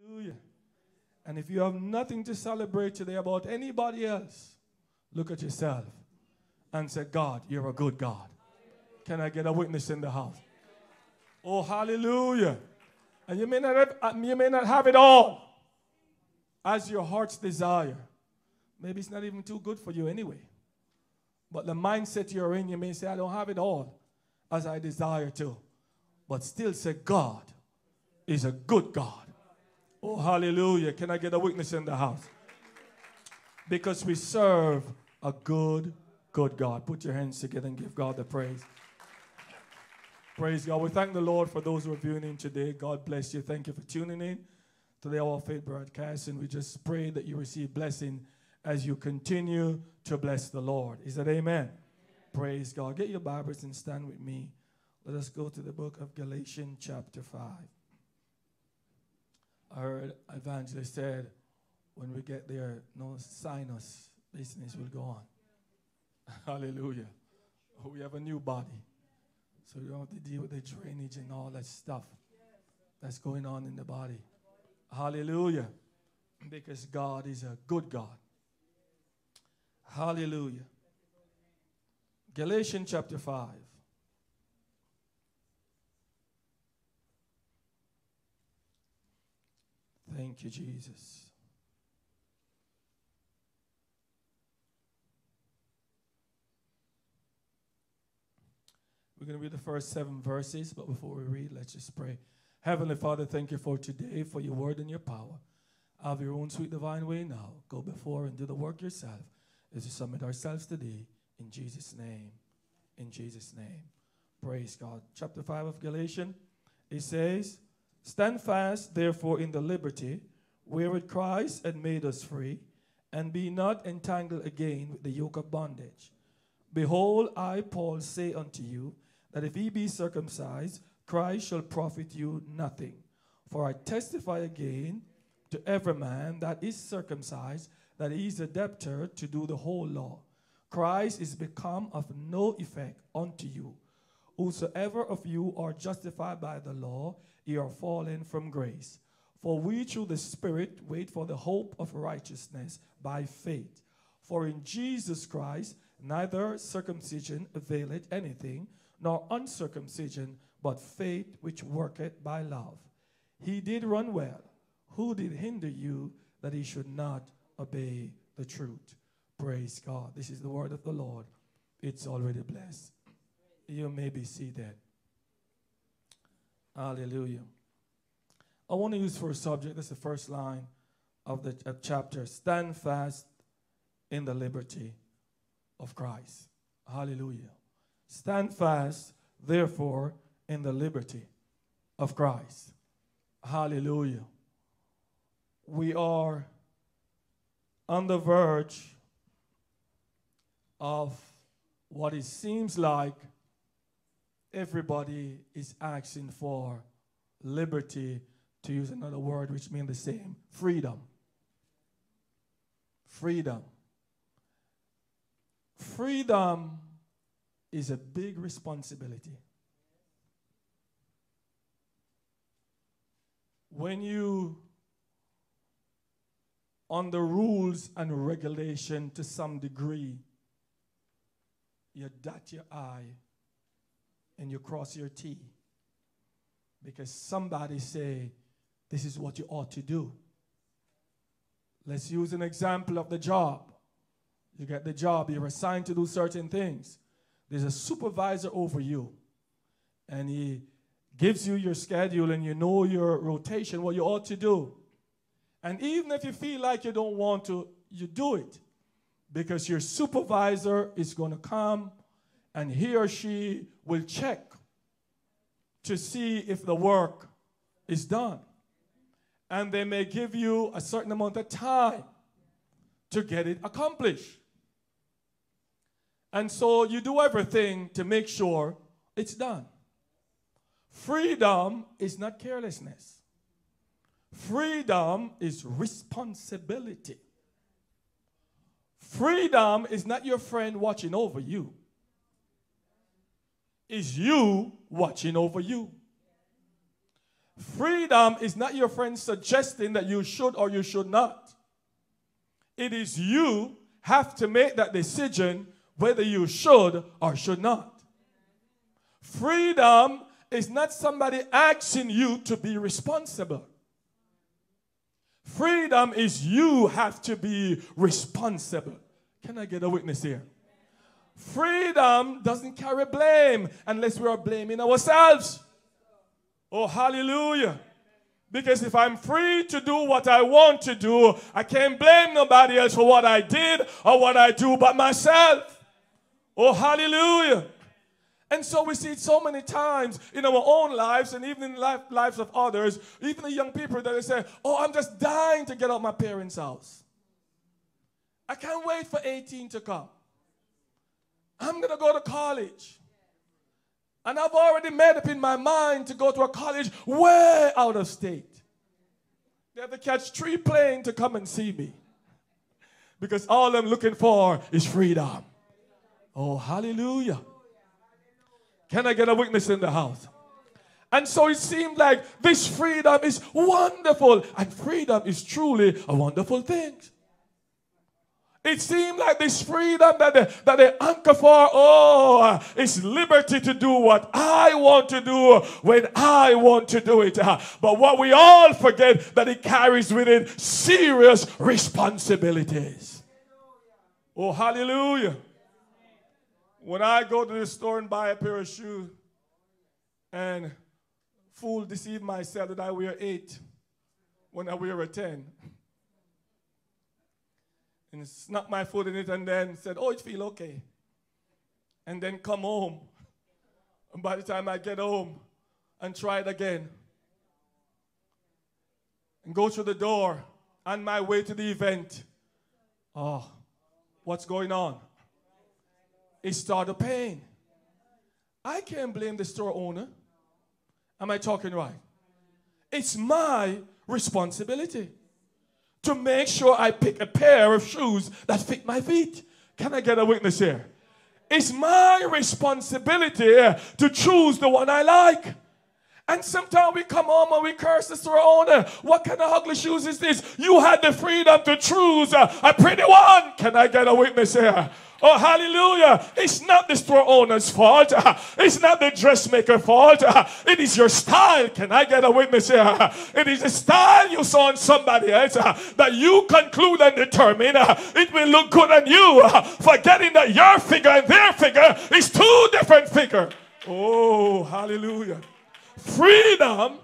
Hallelujah. And if you have nothing to celebrate today about anybody else, look at yourself and say, God, you're a good God. Can I get a witness in the house? Oh, hallelujah. And you may not have, uh, you may not have it all as your heart's desire. Maybe it's not even too good for you anyway. But the mindset you're in, you may say, I don't have it all as I desire to. But still say, God is a good God. Oh, hallelujah. Can I get a witness in the house? Because we serve a good, good God. Put your hands together and give God the praise. Praise God. We thank the Lord for those who are viewing in today. God bless you. Thank you for tuning in to the Faith broadcast. And we just pray that you receive blessing as you continue to bless the Lord. Is that amen? amen? Praise God. Get your Bibles and stand with me. Let us go to the book of Galatians, chapter 5. I heard evangelist said, when we get there, no sinus business will go on. Hallelujah. We have a new body. So you don't have to deal with the drainage and all that stuff that's going on in the body. Hallelujah. Because God is a good God. Hallelujah. Galatians chapter 5. Thank you, Jesus. We're going to read the first seven verses, but before we read, let's just pray. Heavenly Father, thank you for today, for your word and your power. Have your own sweet divine way now. Go before and do the work yourself as we submit ourselves today. In Jesus' name. In Jesus' name. Praise God. Chapter 5 of Galatians, it says, Stand fast, therefore, in the liberty wherewith Christ had made us free, and be not entangled again with the yoke of bondage. Behold, I, Paul, say unto you, that if ye be circumcised, Christ shall profit you nothing. For I testify again to every man that is circumcised that he is a debtor to do the whole law. Christ is become of no effect unto you. Whosoever of you are justified by the law, ye are fallen from grace. For we through the Spirit wait for the hope of righteousness by faith. For in Jesus Christ neither circumcision availeth anything, nor uncircumcision, but faith which worketh by love. He did run well. Who did hinder you that he should not obey the truth? Praise God. This is the word of the Lord. It's already blessed. You may be seated. Hallelujah. I want to use for a subject, that's the first line of the of chapter. Stand fast in the liberty of Christ. Hallelujah. Stand fast, therefore, in the liberty of Christ. Hallelujah. We are on the verge of what it seems like everybody is asking for liberty, to use another word which means the same freedom. Freedom. Freedom is a big responsibility. When you on the rules and regulation to some degree, you dot your I and you cross your T. Because somebody say, this is what you ought to do. Let's use an example of the job. You get the job, you're assigned to do certain things. There's a supervisor over you, and he gives you your schedule and you know your rotation, what you ought to do. And even if you feel like you don't want to, you do it because your supervisor is going to come and he or she will check to see if the work is done. And they may give you a certain amount of time to get it accomplished. And so you do everything to make sure it's done. Freedom is not carelessness. Freedom is responsibility. Freedom is not your friend watching over you. It's you watching over you. Freedom is not your friend suggesting that you should or you should not. It is you have to make that decision whether you should or should not. Freedom is not somebody asking you to be responsible. Freedom is you have to be responsible. Can I get a witness here? Freedom doesn't carry blame unless we are blaming ourselves. Oh, hallelujah. Because if I'm free to do what I want to do, I can't blame nobody else for what I did or what I do but myself. Oh, hallelujah. And so we see it so many times in our own lives and even in the lives of others, even the young people that they say, Oh, I'm just dying to get out my parents' house. I can't wait for 18 to come. I'm going to go to college. And I've already made up in my mind to go to a college way out of state. They have to catch three planes to come and see me. Because all I'm looking for is freedom. Oh, hallelujah. Can I get a witness in the house? And so it seemed like this freedom is wonderful. And freedom is truly a wonderful thing. It seemed like this freedom that they, that they anchor for, oh, it's liberty to do what I want to do when I want to do it. But what we all forget that it carries with it serious responsibilities. Oh, hallelujah. When I go to the store and buy a pair of shoes and fool deceive myself that I wear eight when I wear a ten and snuck my foot in it and then said, Oh, it feel okay. And then come home. And by the time I get home and try it again and go through the door on my way to the event, oh, what's going on? It started pain. I can't blame the store owner. Am I talking right? It's my responsibility to make sure I pick a pair of shoes that fit my feet. Can I get a witness here? It's my responsibility to choose the one I like. And sometimes we come home and we curse the store owner. What kind of ugly shoes is this? You had the freedom to choose a pretty one. Can I get a witness here? Oh, hallelujah. It's not the store owner's fault. It's not the dressmaker's fault. It is your style. Can I get a witness here? It is the style you saw on somebody else that you conclude and determine it will look good on you, forgetting that your figure and their figure is two different figure. Oh, hallelujah. Freedom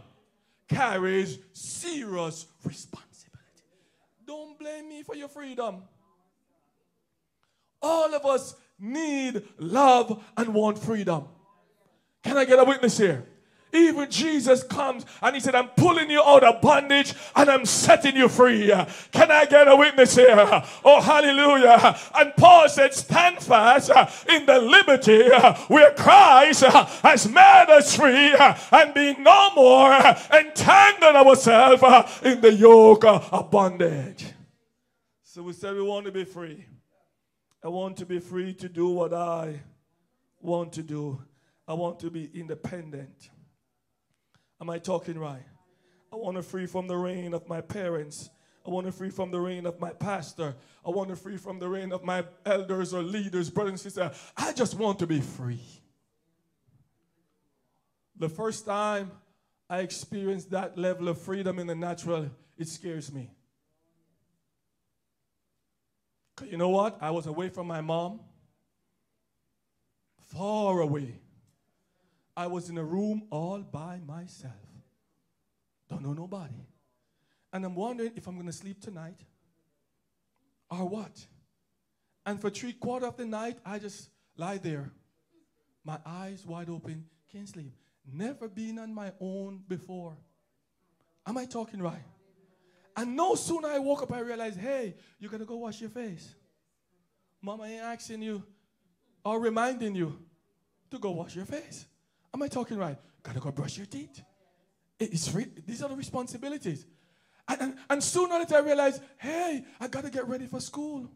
carries serious responsibility. Don't blame me for your freedom. All of us need love and want freedom. Can I get a witness here? Even Jesus comes and he said, I'm pulling you out of bondage and I'm setting you free. Can I get a witness here? Oh, hallelujah. And Paul said, Stand fast in the liberty where Christ has made us free and be no more entangled ourselves in the yoke of bondage. So we said we want to be free. I want to be free to do what I want to do. I want to be independent. Am I talking right? I want to free from the reign of my parents. I want to free from the reign of my pastor. I want to free from the reign of my elders or leaders, brothers and sisters. I just want to be free. The first time I experienced that level of freedom in the natural, it scares me. You know what? I was away from my mom, far away. I was in a room all by myself. Don't know nobody. And I'm wondering if I'm going to sleep tonight or what. And for three quarter of the night, I just lie there, my eyes wide open, can't sleep. Never been on my own before. Am I talking right? And no sooner I woke up, I realized, hey, you got to go wash your face. Mama ain't asking you or reminding you to go wash your face. Am I talking right? Gotta go brush your teeth. It's re- these are the responsibilities. And, and, and sooner or later I realized, hey, I gotta get ready for school.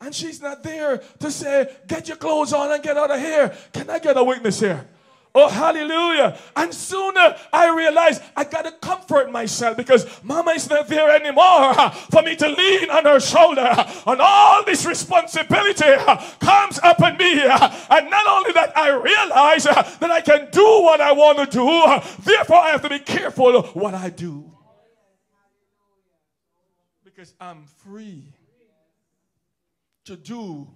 And she's not there to say, get your clothes on and get out of here. Can I get a witness here? Oh, hallelujah. And sooner I realized I got to comfort myself because mama is not there anymore for me to lean on her shoulder. And all this responsibility comes upon me. And not only that, I realize that I can do what I want to do. Therefore, I have to be careful what I do. Because I'm free to do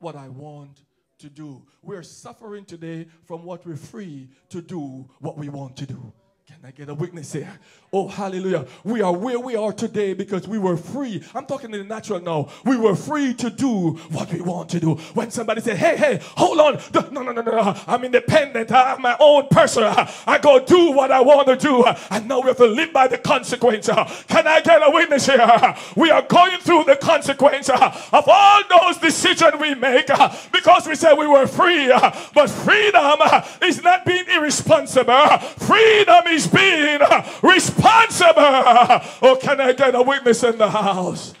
what I want to do. We're suffering today from what we're free to do what we want to do. Can I get a witness here? Oh, hallelujah. We are where we are today because we were free. I'm talking in the natural now. We were free to do what we want to do. When somebody said, hey, hey, hold on. No, no, no, no, no. I'm independent. I have my own person. I go do what I want to do. And now we have to live by the consequence. Can I get a witness here? We are going through the consequence of all those decisions we make because we said we were free. But freedom is not being irresponsible. Freedom is being responsible. Oh, can I get a witness in the house?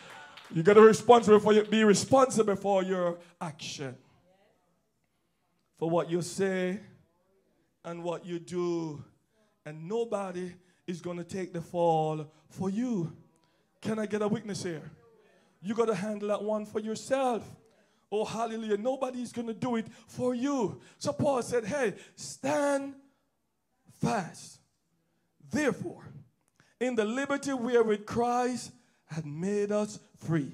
You got to responsible for your, be responsible for your action, for what you say and what you do, and nobody is going to take the fall for you. Can I get a witness here? You got to handle that one for yourself. Oh, hallelujah. Nobody's going to do it for you. So Paul said, Hey, stand fast Therefore, in the liberty wherewith Christ had made us free,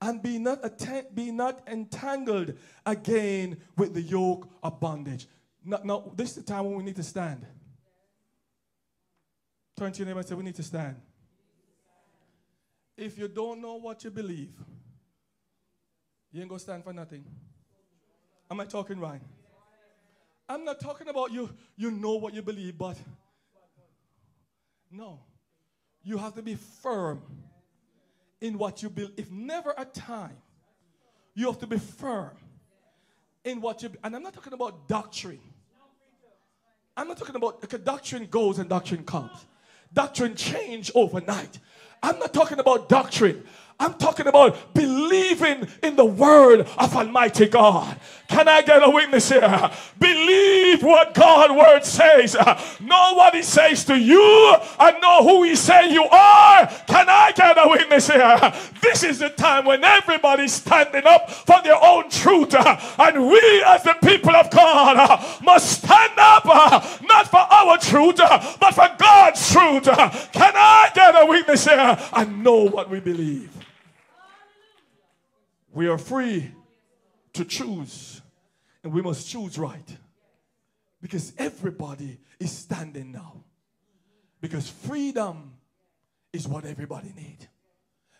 and be not, be not entangled again with the yoke of bondage. Now, now, this is the time when we need to stand. Turn to your neighbor and say, We need to stand. If you don't know what you believe, you ain't gonna stand for nothing. Am I talking right? I'm not talking about you, you know what you believe, but no. You have to be firm in what you believe. If never a time, you have to be firm in what you. And I'm not talking about doctrine. I'm not talking about because doctrine goes and doctrine comes. Doctrine change overnight. I'm not talking about doctrine. I'm talking about believing in the word of Almighty God. Can I get a witness here? Believe what God's word says. Know what He says to you and know who He says you are. Can I get a witness here? This is the time when everybody's standing up for their own truth. And we, as the people of God, must stand up not for our truth, but for God's truth. Can I get a witness here? And know what we believe. We are free to choose, and we must choose right. Because everybody is standing now. Because freedom is what everybody needs.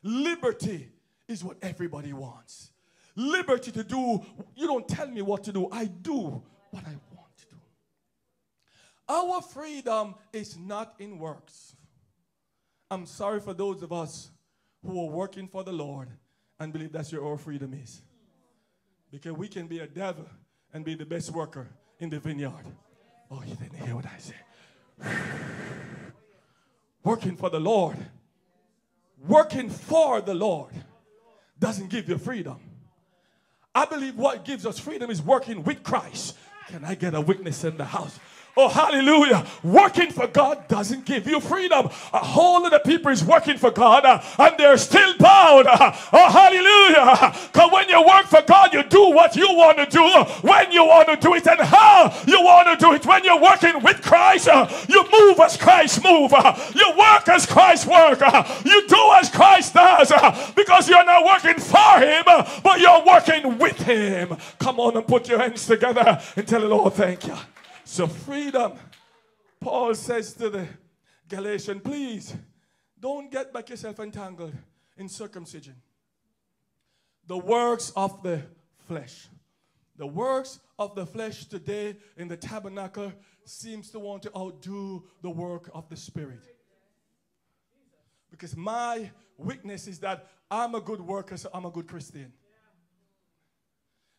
Liberty is what everybody wants. Liberty to do, you don't tell me what to do, I do what I want to do. Our freedom is not in works. I'm sorry for those of us who are working for the Lord and believe that's your all freedom is. Because we can be a devil and be the best worker in the vineyard. Oh, you didn't hear what I said. working for the Lord, working for the Lord doesn't give you freedom. I believe what gives us freedom is working with Christ. Can I get a witness in the house? Oh, hallelujah. Working for God doesn't give you freedom. A whole lot of people is working for God uh, and they're still bound. Uh, oh, hallelujah. Because when you work for God, you do what you want to do, when you want to do it, and how you want to do it. When you're working with Christ, uh, you move as Christ move. Uh, you work as Christ work. Uh, you do as Christ does uh, because you're not working for Him, but you're working with Him. Come on and put your hands together and tell the Lord, thank you. So, freedom. Paul says to the Galatian, please don't get back yourself entangled in circumcision. The works of the flesh. The works of the flesh today in the tabernacle seems to want to outdo the work of the spirit. Because my witness is that I'm a good worker, so I'm a good Christian.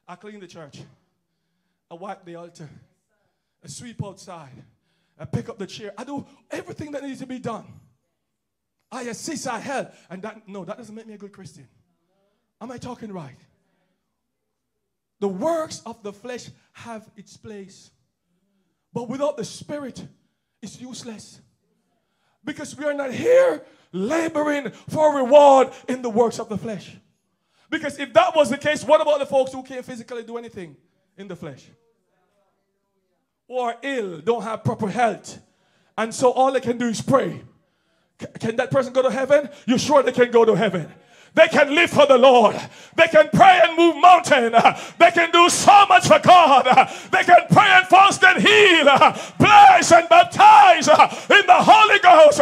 I clean the church. I wipe the altar. I sweep outside. I pick up the chair. I do everything that needs to be done. I assist, I help. And that, no, that doesn't make me a good Christian. Am I talking right? The works of the flesh have its place. But without the Spirit, it's useless. Because we are not here laboring for reward in the works of the flesh. Because if that was the case, what about the folks who can't physically do anything in the flesh? Or ill, don't have proper health. And so all they can do is pray. Can that person go to heaven? You're sure they can go to heaven. They can live for the Lord. They can pray and move mountain. They can do so much for God. They can pray and fast and heal, bless and baptize in the Holy Ghost.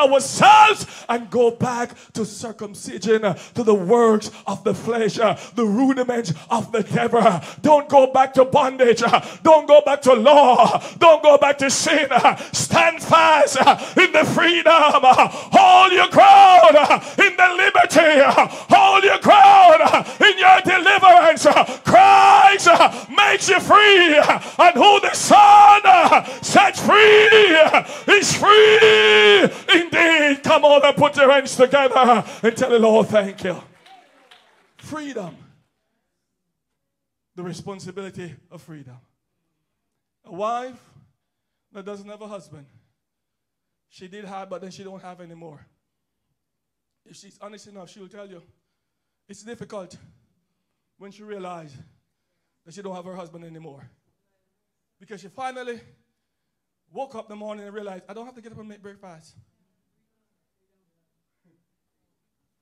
Ourselves and go back to circumcision, to the works of the flesh, the rudiments of the devil. Don't go back to bondage. Don't go back to law. Don't go back to sin. Stand fast in the freedom. Hold your ground in the liberty. Hold your ground in your deliverance. Christ makes you free. And who the Son sets free is free indeed. Come on and put your hands together and tell the Lord, thank you. Freedom. The responsibility of freedom. A wife that doesn't have a husband. She did have, but then she don't have anymore. If she's honest enough, she'll tell you it's difficult when she realizes that she don't have her husband anymore. Because she finally woke up the morning and realized, I don't have to get up and make breakfast.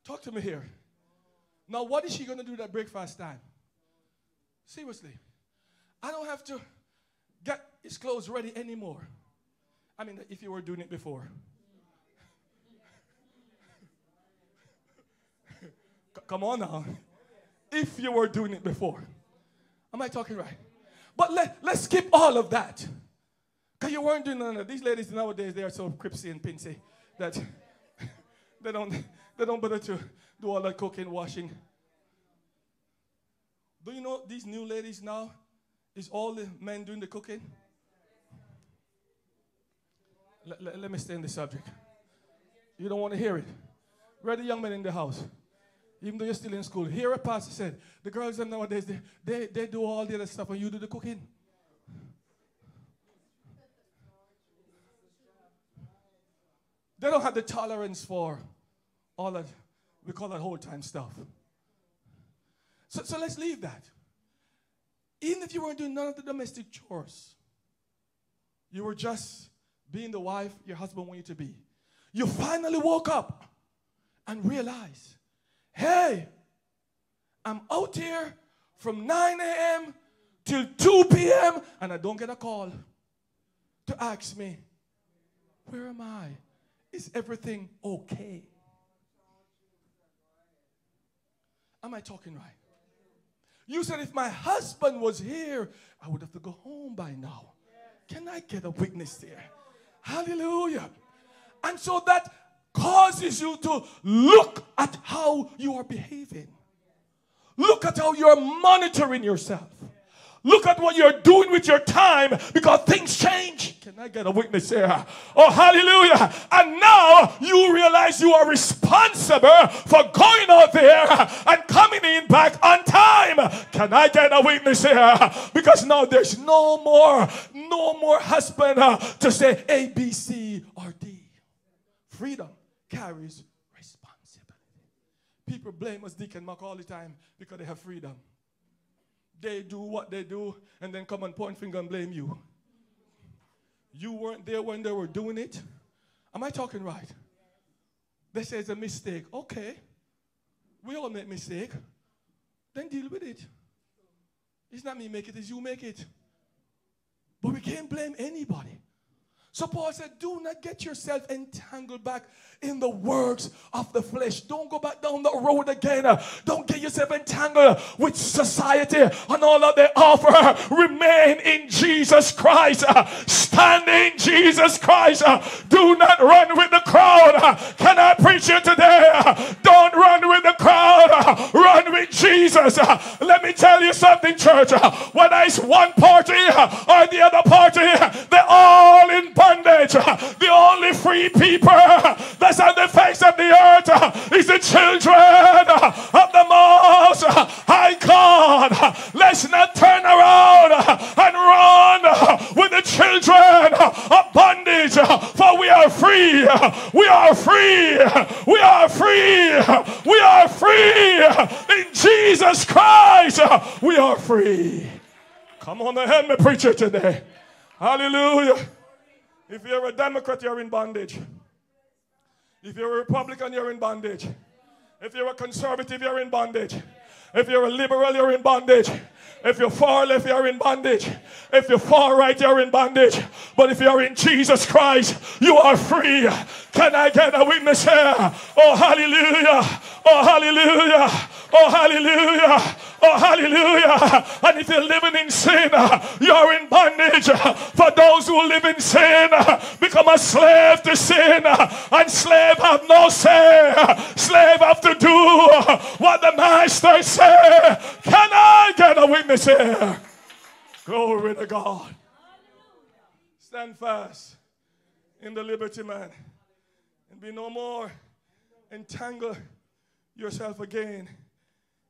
Talk to me here. Now, what is she going to do that breakfast time? Seriously. I don't have to get his clothes ready anymore. I mean, if you were doing it before. Come on now. If you were doing it before. Am I talking right? But let, let's skip all of that. Because you weren't doing none of that. These ladies nowadays, they are so cripsy and pincy that they don't, they don't bother to do all that cooking, washing. Do you know these new ladies now is all the men doing the cooking? Let, let, let me stay in the subject. You don't want to hear it. Where the young men in the house? even though you're still in school. Here a pastor said, the girls them nowadays, they, they, they do all the other stuff and you do the cooking. They don't have the tolerance for all that, we call that whole time stuff. So, so let's leave that. Even if you weren't doing none of the domestic chores, you were just being the wife your husband wanted you to be. You finally woke up and realized hey, I'm out here from 9 a.m. till 2 p.m. and I don't get a call to ask me, where am I? Is everything okay? Am I talking right? You said if my husband was here, I would have to go home by now. Can I get a witness there? Hallelujah. And so that causes you to look at how you are behaving. Look at how you're monitoring yourself. Look at what you're doing with your time because things change. Can I get a witness here? Oh, hallelujah. And now you realize you are responsible for going out there and coming in back on time. Can I get a witness here? Because now there's no more, no more husband uh, to say A, B, C, or D. Freedom carries responsibility. People blame us, Deacon Mark, all the time because they have freedom. They do what they do and then come and point finger and blame you. You weren't there when they were doing it. Am I talking right? They say it's a mistake. Okay. We all make mistake. Then deal with it. It's not me make it, it's you make it. But we can't blame anybody. So Paul said, Do not get yourself entangled back in the works of the flesh. Don't go back down the road again. Don't get yourself entangled with society and all that they offer. Remain in Jesus Christ. Stand in Jesus Christ. Do not run with the crowd. Can I preach you today? Don't run with the crowd. Run with Jesus. Let me tell you something, church. Whether it's one party or the other party, they're all in bondage. The only free people that's on the face of the earth is the children of the Most High God. Let's not turn around and run with the children of bondage, for we are free. We are free. We are free. We are free. In Jesus Christ, we are free. Come on and help me preacher today. Hallelujah. If you're a Democrat, you're in bondage. If you're a Republican, you're in bondage. If you're a conservative, you're in bondage. If you're a liberal, you're in bondage. If you're far left, you're in bondage. If you're far right, you're in bondage. But if you're in Jesus Christ, you are free. Can I get a witness here? Oh, hallelujah. Oh, hallelujah. Oh, hallelujah. Oh, hallelujah. And if you're living in sin, you're in bondage. For those who live in sin, become a slave to sin. And slave have no say. Slave have to do what the master say. Can I get a witness here? Glory to God. Stand fast in the liberty, man. And be no more entangle yourself again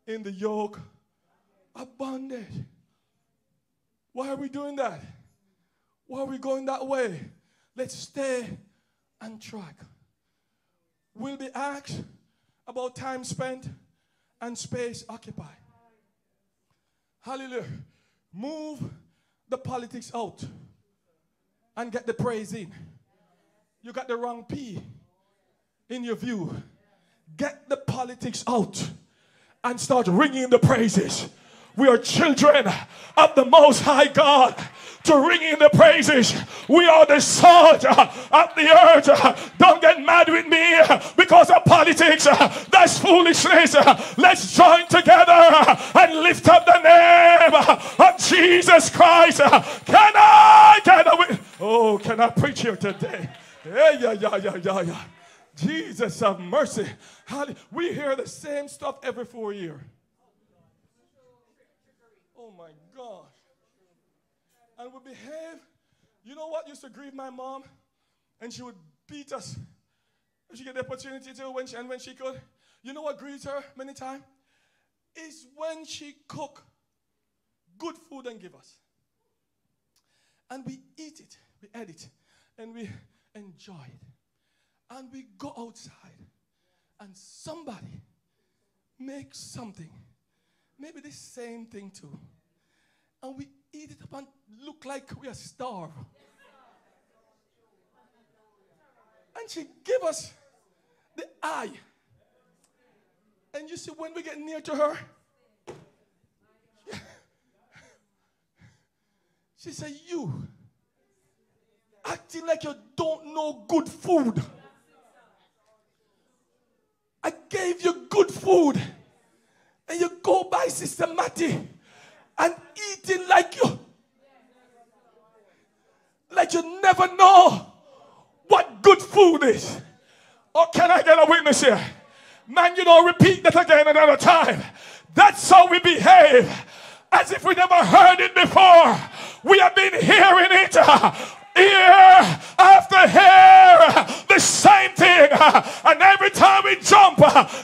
in the yoke of bondage. Why are we doing that? Why are we going that way? Let's stay on track. We'll be asked about time spent and space occupied. Hallelujah. Move the politics out and get the praise in. You got the wrong P in your view. Get the politics out and start ringing the praises. We are children of the Most High God to ring in the praises. We are the salt uh, of the earth. Uh, don't get mad with me uh, because of politics. That's foolishness. Let's join together and lift up the name of Jesus Christ. Can I get away? Oh, can I preach here today? Yeah, yeah, yeah, yeah, yeah, yeah. Jesus have mercy. We hear the same stuff every four years. Oh my God. And we behave. You know what used to grieve my mom? And she would beat us. If she get the opportunity to when she, and when she could. You know what grieves her many times? Is when she cook good food and give us. And we eat it, we eat it, and we enjoy it. And we go outside and somebody makes something, maybe the same thing too and we eat it up and look like we are starved. And she gave us the eye. And you see, when we get near to her, she said, You acting like you don't know good food. I gave you good food, and you go by systematic and eating like you like you never know what good food is. Or can I get a witness here? Man, you don't repeat that again another time. That's how we behave. As if we never heard it before. We have been hearing it year after year, the same thing. And every time we jump,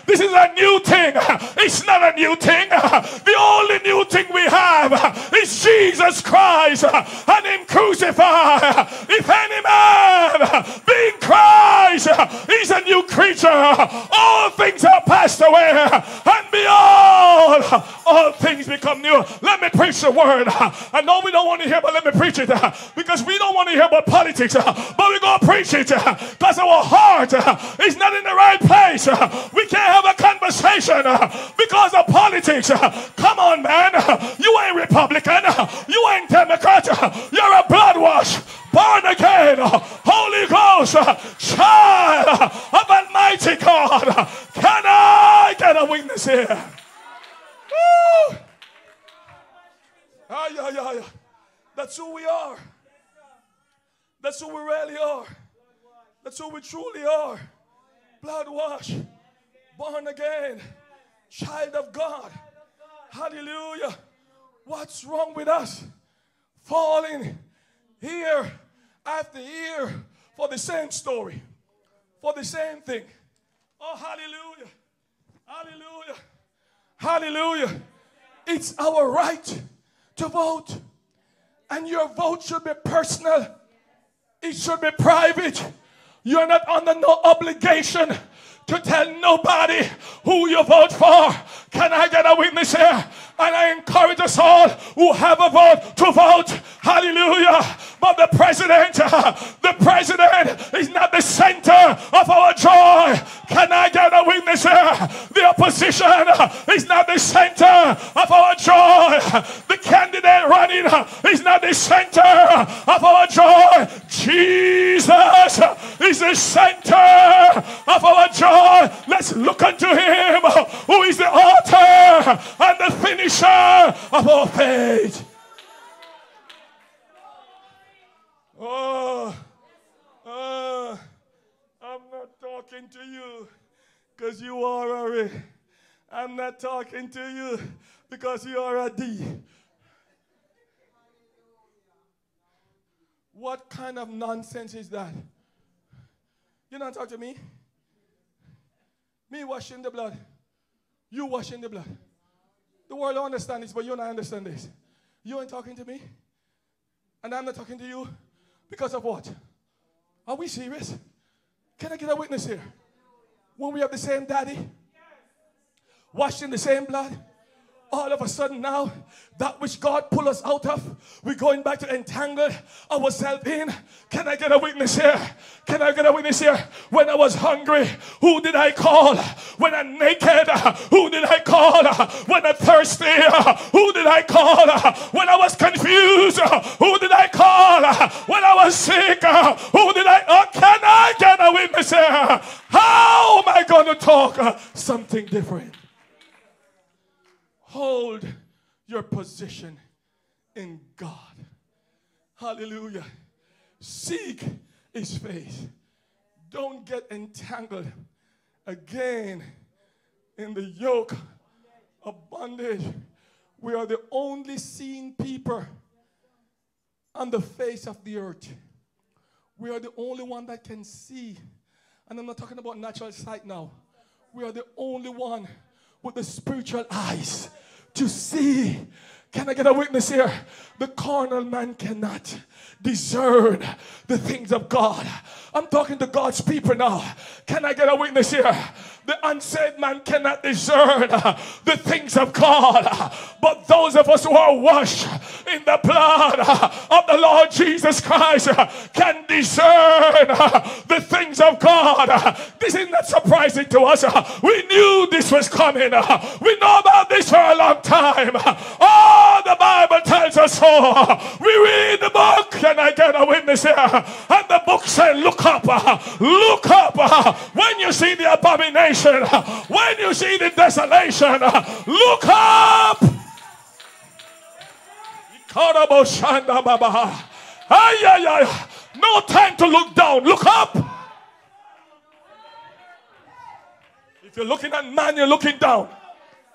this is a new thing. It's not a new thing. The only new thing we have is Jesus Christ and Him crucified. If any man be Christ, he's a new creature. All things are passed away, and behold, all things become new. Let me preach the word. I know we don't want to hear, but let me preach it because we don't want to hear about politics, uh, but we're going to preach it uh, because our heart uh, is not in the right place. We can't have a conversation because of politics. Come on, man. You ain't Republican. You ain't Democrat. You're a blood wash, born again, Holy Ghost, child of Almighty God. Can I get a witness here? Woo! Ah, yeah, yeah, yeah. That's who we are. That's who we really are. That's who we truly are. Blood washed, born again, child of God. Hallelujah. What's wrong with us? Falling year after year for the same story, for the same thing. Oh, hallelujah. Hallelujah. Hallelujah. It's our right to vote. And your vote should be personal It should be private. You're not under no obligation to tell nobody who you vote for. Can I get a witness here? And I encourage us all who have a vote to vote. Hallelujah. But the president, the president is not the center of our joy. Can I get a witness here? The opposition is not the center of our joy. The candidate running is not the center of our joy. Jesus is the center of our joy. Let's look unto him who is the author and the finisher of our faith. Oh, oh, I'm not talking to you because you are a. I'm not talking to you because you are a D. What kind of nonsense is that? You don't talk to me? Me washing the blood. You washing the blood. The world don't understand this, but you don't understand this. You ain't talking to me. And I'm not talking to you because of what? Are we serious? Can I get a witness here? When we have the same daddy, washed in the same blood, all of a sudden now, that which God pulled us out of, we're going back to entangle ourselves in. Can I get a witness here? Can I get a witness here? When I was hungry, who did I call? When I'm naked, who did I call? When I'm thirsty, who did I call? When I was confused, who did I call? When I was sick, who did I? Oh, can I get a witness here? How am I going to talk something different? Hold your position in God. Hallelujah. Seek his face. Don't get entangled again in the yoke of bondage. We are the only seen people on the face of the earth. We are the only one that can see. And I'm not talking about natural sight now. We are the only one with the spiritual eyes to see. Can I get a witness here? The carnal man cannot discern the things of God. I'm talking to God's people now. Can I get a witness here? The unsaved man cannot discern uh, the things of God, uh, but those of us who are washed in the blood uh, of the Lord Jesus Christ can discern the things of God. This is not surprising to us. We knew this was coming. We know about this for a long time. Oh, the Bible tells us so. We read the book. Can I get a witness here? And the book said, Look up, look up. When you see the abomination, when you see the desolation, look up. No time to look down. Look up. If you're looking at man, you're looking down.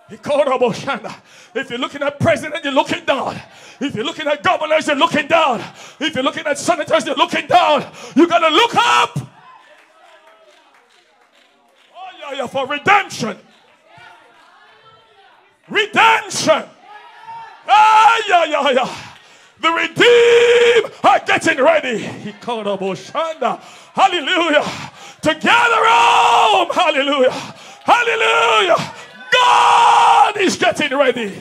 If you're looking at president, you're looking down. If you're looking at governors, you're looking down. If you're looking at senators, you're looking down. You gotta look up. For redemption. Redemption. Ah, yeah, yeah, yeah. The redeemed are getting ready. He called up Oshanda. Hallelujah. To gather home. Hallelujah. Hallelujah. God is getting ready.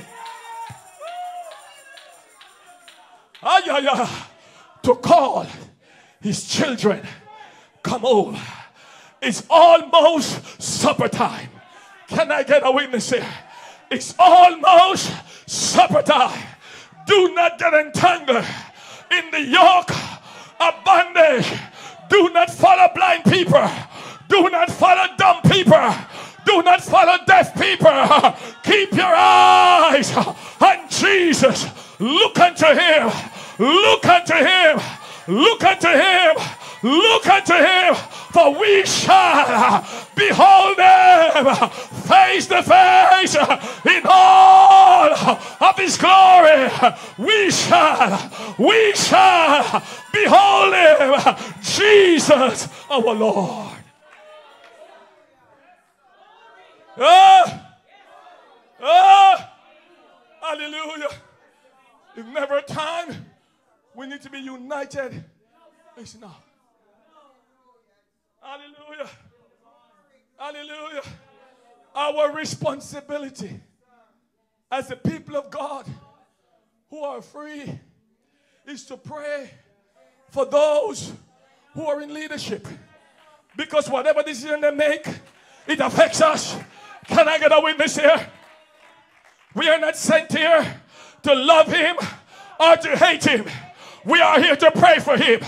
Ah, yeah, yeah. To call his children. Come over. It's almost supper time. Can I get a witness here? It's almost supper time. Do not get entangled in the yoke of bondage. Do not follow blind people. Do not follow dumb people. Do not follow deaf people. Keep your eyes on Jesus. Look unto him. Look unto him. Look unto him. Look unto him. For we shall behold him face to face in all of his glory. We shall, we shall behold him, Jesus our Lord. Ah! Ah! Hallelujah. It's never time we need to be united It's not. Hallelujah. Hallelujah. Our responsibility as the people of God who are free is to pray for those who are in leadership. Because whatever decision they make, it affects us. Can I get a witness here? We are not sent here to love him or to hate him. We are here to pray for him,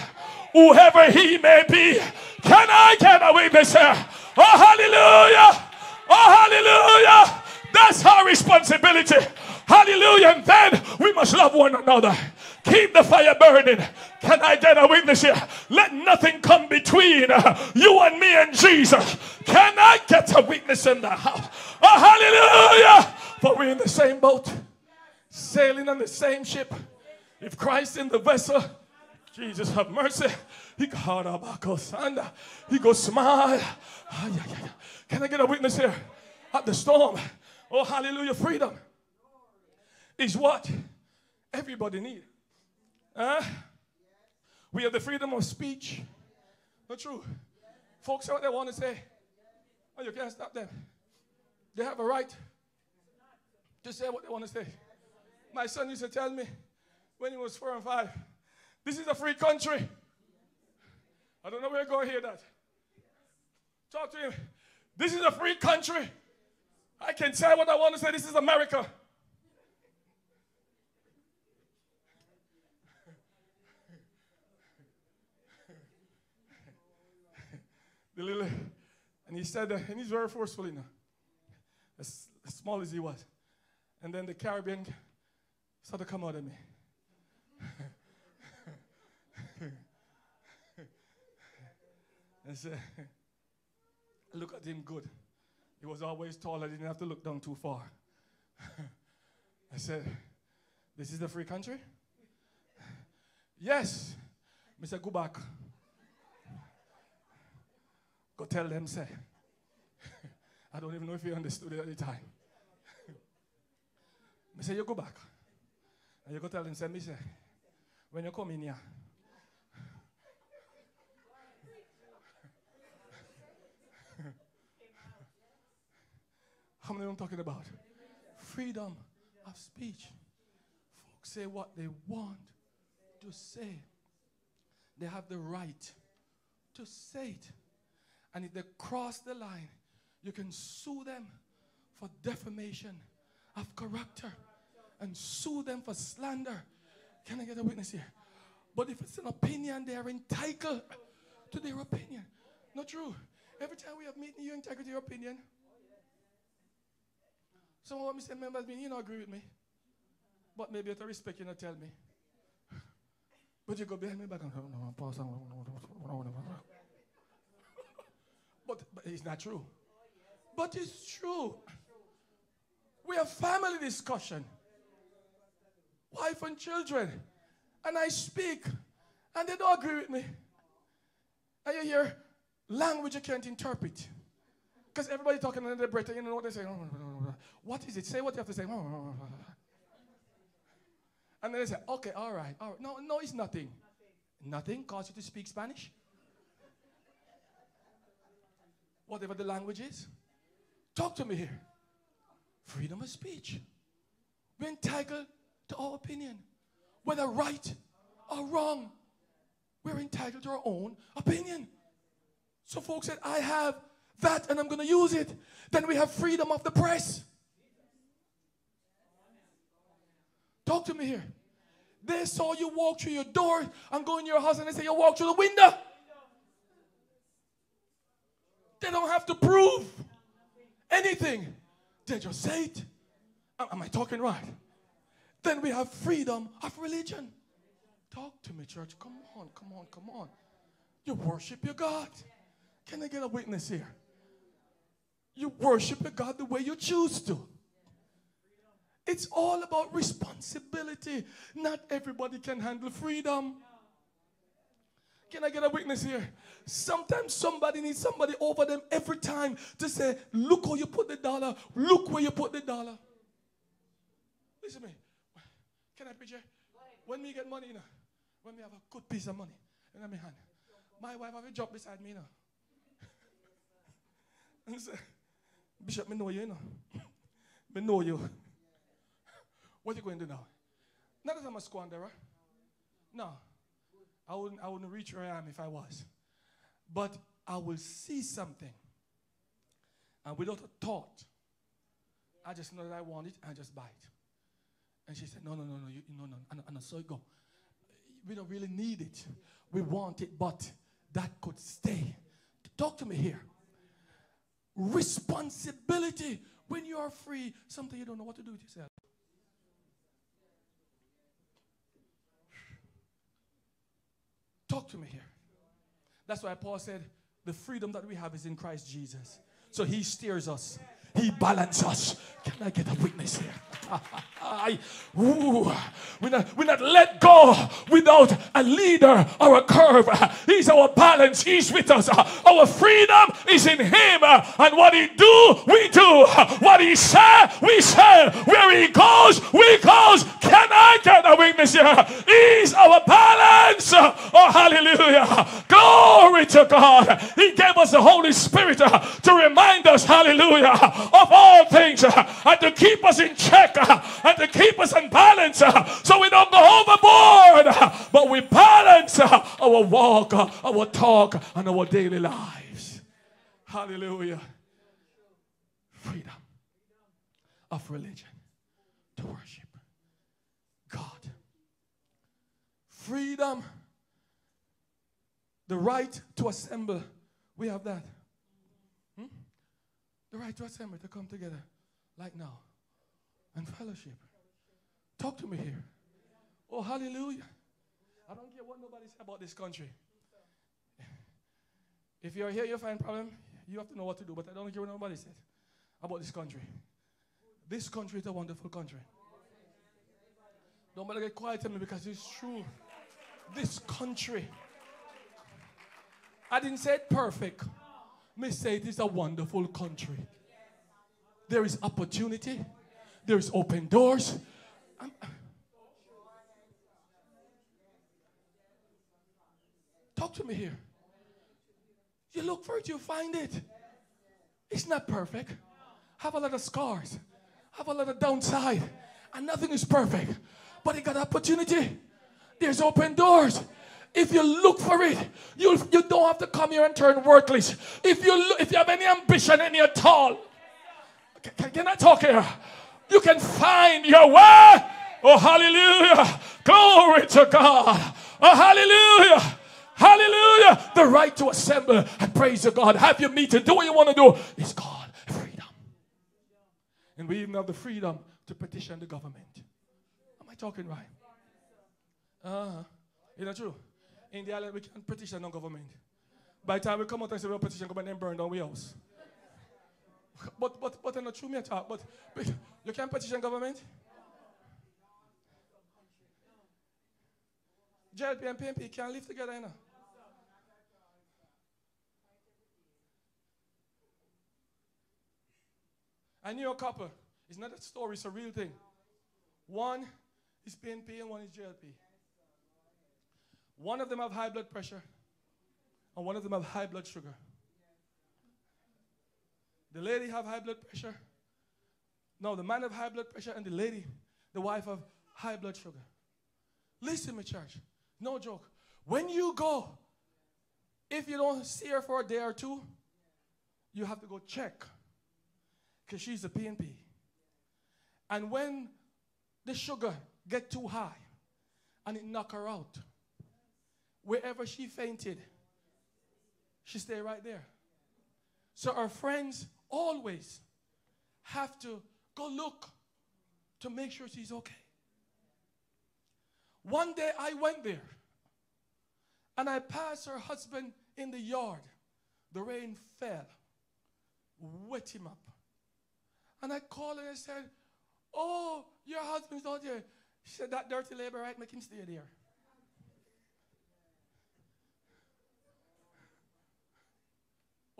whoever he may be. Can I get a witness here? Oh, hallelujah! Oh, hallelujah! That's our responsibility. Hallelujah. And then we must love one another. Keep the fire burning. Can I get a witness here? Let nothing come between uh, you and me and Jesus. Can I get a witness in the house? Oh, hallelujah! For we're in the same boat, sailing on the same ship. If Christ in the vessel, Jesus have mercy. He goes smile. Can I get a witness here? At the storm. Oh, hallelujah. Freedom is what everybody needs. Huh? We have the freedom of speech. Not true. Folks say what they want to say. Oh, you can't stop them. They have a right to say what they want to say. My son used to tell me when he was four and five, this is a free country. I don't know where you're going to hear that. Talk to him. This is a free country. I can say what I want to say. This is America. the little, and he said, and he's very forceful, know, as, as small as he was. And then the Caribbean started to come out of me. I uh, said, look at him good. He was always tall. I didn't have to look down too far. I said, this is the free country? yes. I said, go back. Go tell them, say. I don't even know if he understood it at the time. I say, you go back. And you go tell them, say, me say, when you come in here, How many I'm talking about? Freedom of speech. Folks say what they want to say. They have the right to say it. And if they cross the line, you can sue them for defamation of character and sue them for slander. Can I get a witness here? But if it's an opinion, they are entitled to their opinion. Not true. Every time we have meeting, you're entitled to your opinion. Some of my say members mean you don't agree with me. But maybe out respect, you not tell me. But you go behind me back and no, no, but, but it's not true. But it's true. We have family discussion. Wife and children. And I speak. And they don't agree with me. And you hear language you can't interpret. Because everybody talking under their breath, you know what they say. Oh, what is it? Say what you have to say. Oh, and then they say, okay, all right, all right. No, no, it's nothing. Nothing, nothing cause you to speak Spanish? Whatever the language is. Talk to me here. Freedom of speech. We're entitled to our opinion. Whether right or wrong, we're entitled to our own opinion. So folks said, I have that and I'm going to use it. Then we have freedom of the press. Talk to me here. They saw you walk through your door and go in your house and they say you walk through the window. They don't have to prove anything. They just say it. Am I talking right? Then we have freedom of religion. Talk to me, church. Come on, come on, come on. You worship your God. Can I get a witness here? You worship a God the way you choose to. It's all about responsibility. Not everybody can handle freedom. Can I get a witness here? Sometimes somebody needs somebody over them every time to say, Look how you put the dollar, look where you put the dollar. Listen to me. Can I here? When we get money, you know, when we have a good piece of money in my hand, My wife have a job beside me now. and say, Bishop, me know you, you know. me know you. What you going to do now? Not that I'm a squanderer. No. I wouldn't, I wouldn't reach where I am if I was. But I will see something. And without a thought, I just know that I want it and I just buy it. And she said, No, no, no, no, you, no, no. And, and so it go. We don't really need it. We want it, but that could stay. Talk to me here. Responsibility when you are free, something you don't know what to do with yourself. Talk to me here. That's why Paul said, the freedom that we have is in Christ Jesus. So he steers us. He balances us. Can I get a witness here? I, ooh, we're, not, we're not let go without a leader or a curve. He's our balance. He's with us. Our freedom is in Him. And what He do, we do. What He say, we say. Where He goes, we goes. Can I get a witness here? He's our balance. Oh, hallelujah. Glory to God. He gave us the Holy Spirit uh, to remind us, hallelujah, of all things uh, and to keep us in check uh, and to keep us in balance so we don't go overboard, but we balance our walk, our talk, and our daily lives. Hallelujah. Freedom of religion to worship God. Freedom, the right to assemble. We have that. Hmm? The right to assemble, to come together like now and fellowship. Talk to me here. Oh, hallelujah. I don't care what nobody says about this country. If you're here, you find problem, you have to know what to do. But I don't care what nobody says about this country. This country is a wonderful country. Don't matter get quiet to me because it's true. This country. I didn't say it perfect. Me say it is a wonderful country. There is opportunity. There's open doors. I'm, talk to me here. You look for it, you find it. It's not perfect. Have a lot of scars. Have a lot of downside. And nothing is perfect. But it got opportunity. There's open doors. If you look for it, you you don't have to come here and turn worthless. If you look, if you have any ambition any at all, can, can I talk here? You can find your way. Oh, hallelujah. Glory to God. Oh, hallelujah. Hallelujah. The right to assemble and praise to God. Have your meeting. Do what you want to do. It's called freedom. And we even have the freedom to petition the government. Am I talking right? Uh-huh. Is that true? In the island, we can petition the government. By the time we come out and say we'll petition government and burn down we house. But but but not true me. But, but you can petition government. JLP and PNP can't live together, you know. I knew a couple. It's not a story, it's a real thing. One is PNP and one is JLP. One of them have high blood pressure, and one of them have high blood sugar. The lady have high blood pressure. No, the man have high blood pressure, and the lady, the wife, have high blood sugar. Listen, my church. No joke. When you go, if you don't see her for a day or two, you have to go check. Because she's a PNP. And when the sugar get too high and it knock her out, wherever she fainted, she stayed right there. So our friends always have to go look to make sure she's okay. One day I went there and I passed her husband in the yard. The rain fell, wet him up. And I called and I said, Oh, your husband's not here. She said, That dirty labor, right? Make him stay there.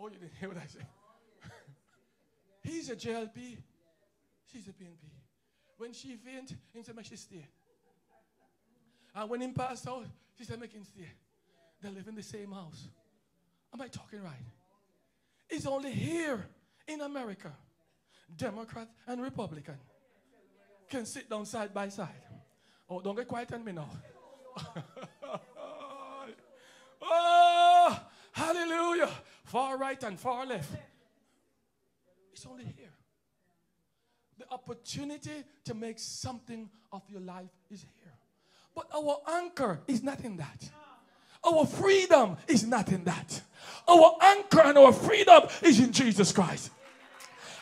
Oh, you didn't hear what I said? He's a JLP. She's a PNP. When she faint, he said, make she stay. And when him passed out, she said, make him stay. they live in the same house. Am I talking right? It's only here in America, Democrat and Republican can sit down side by side. Oh, don't get quiet on me now. oh, hallelujah. Far right and far left. It's only here. The opportunity to make something of your life is here. But our anchor is not in that. Our freedom is not in that. Our anchor and our freedom is in Jesus Christ.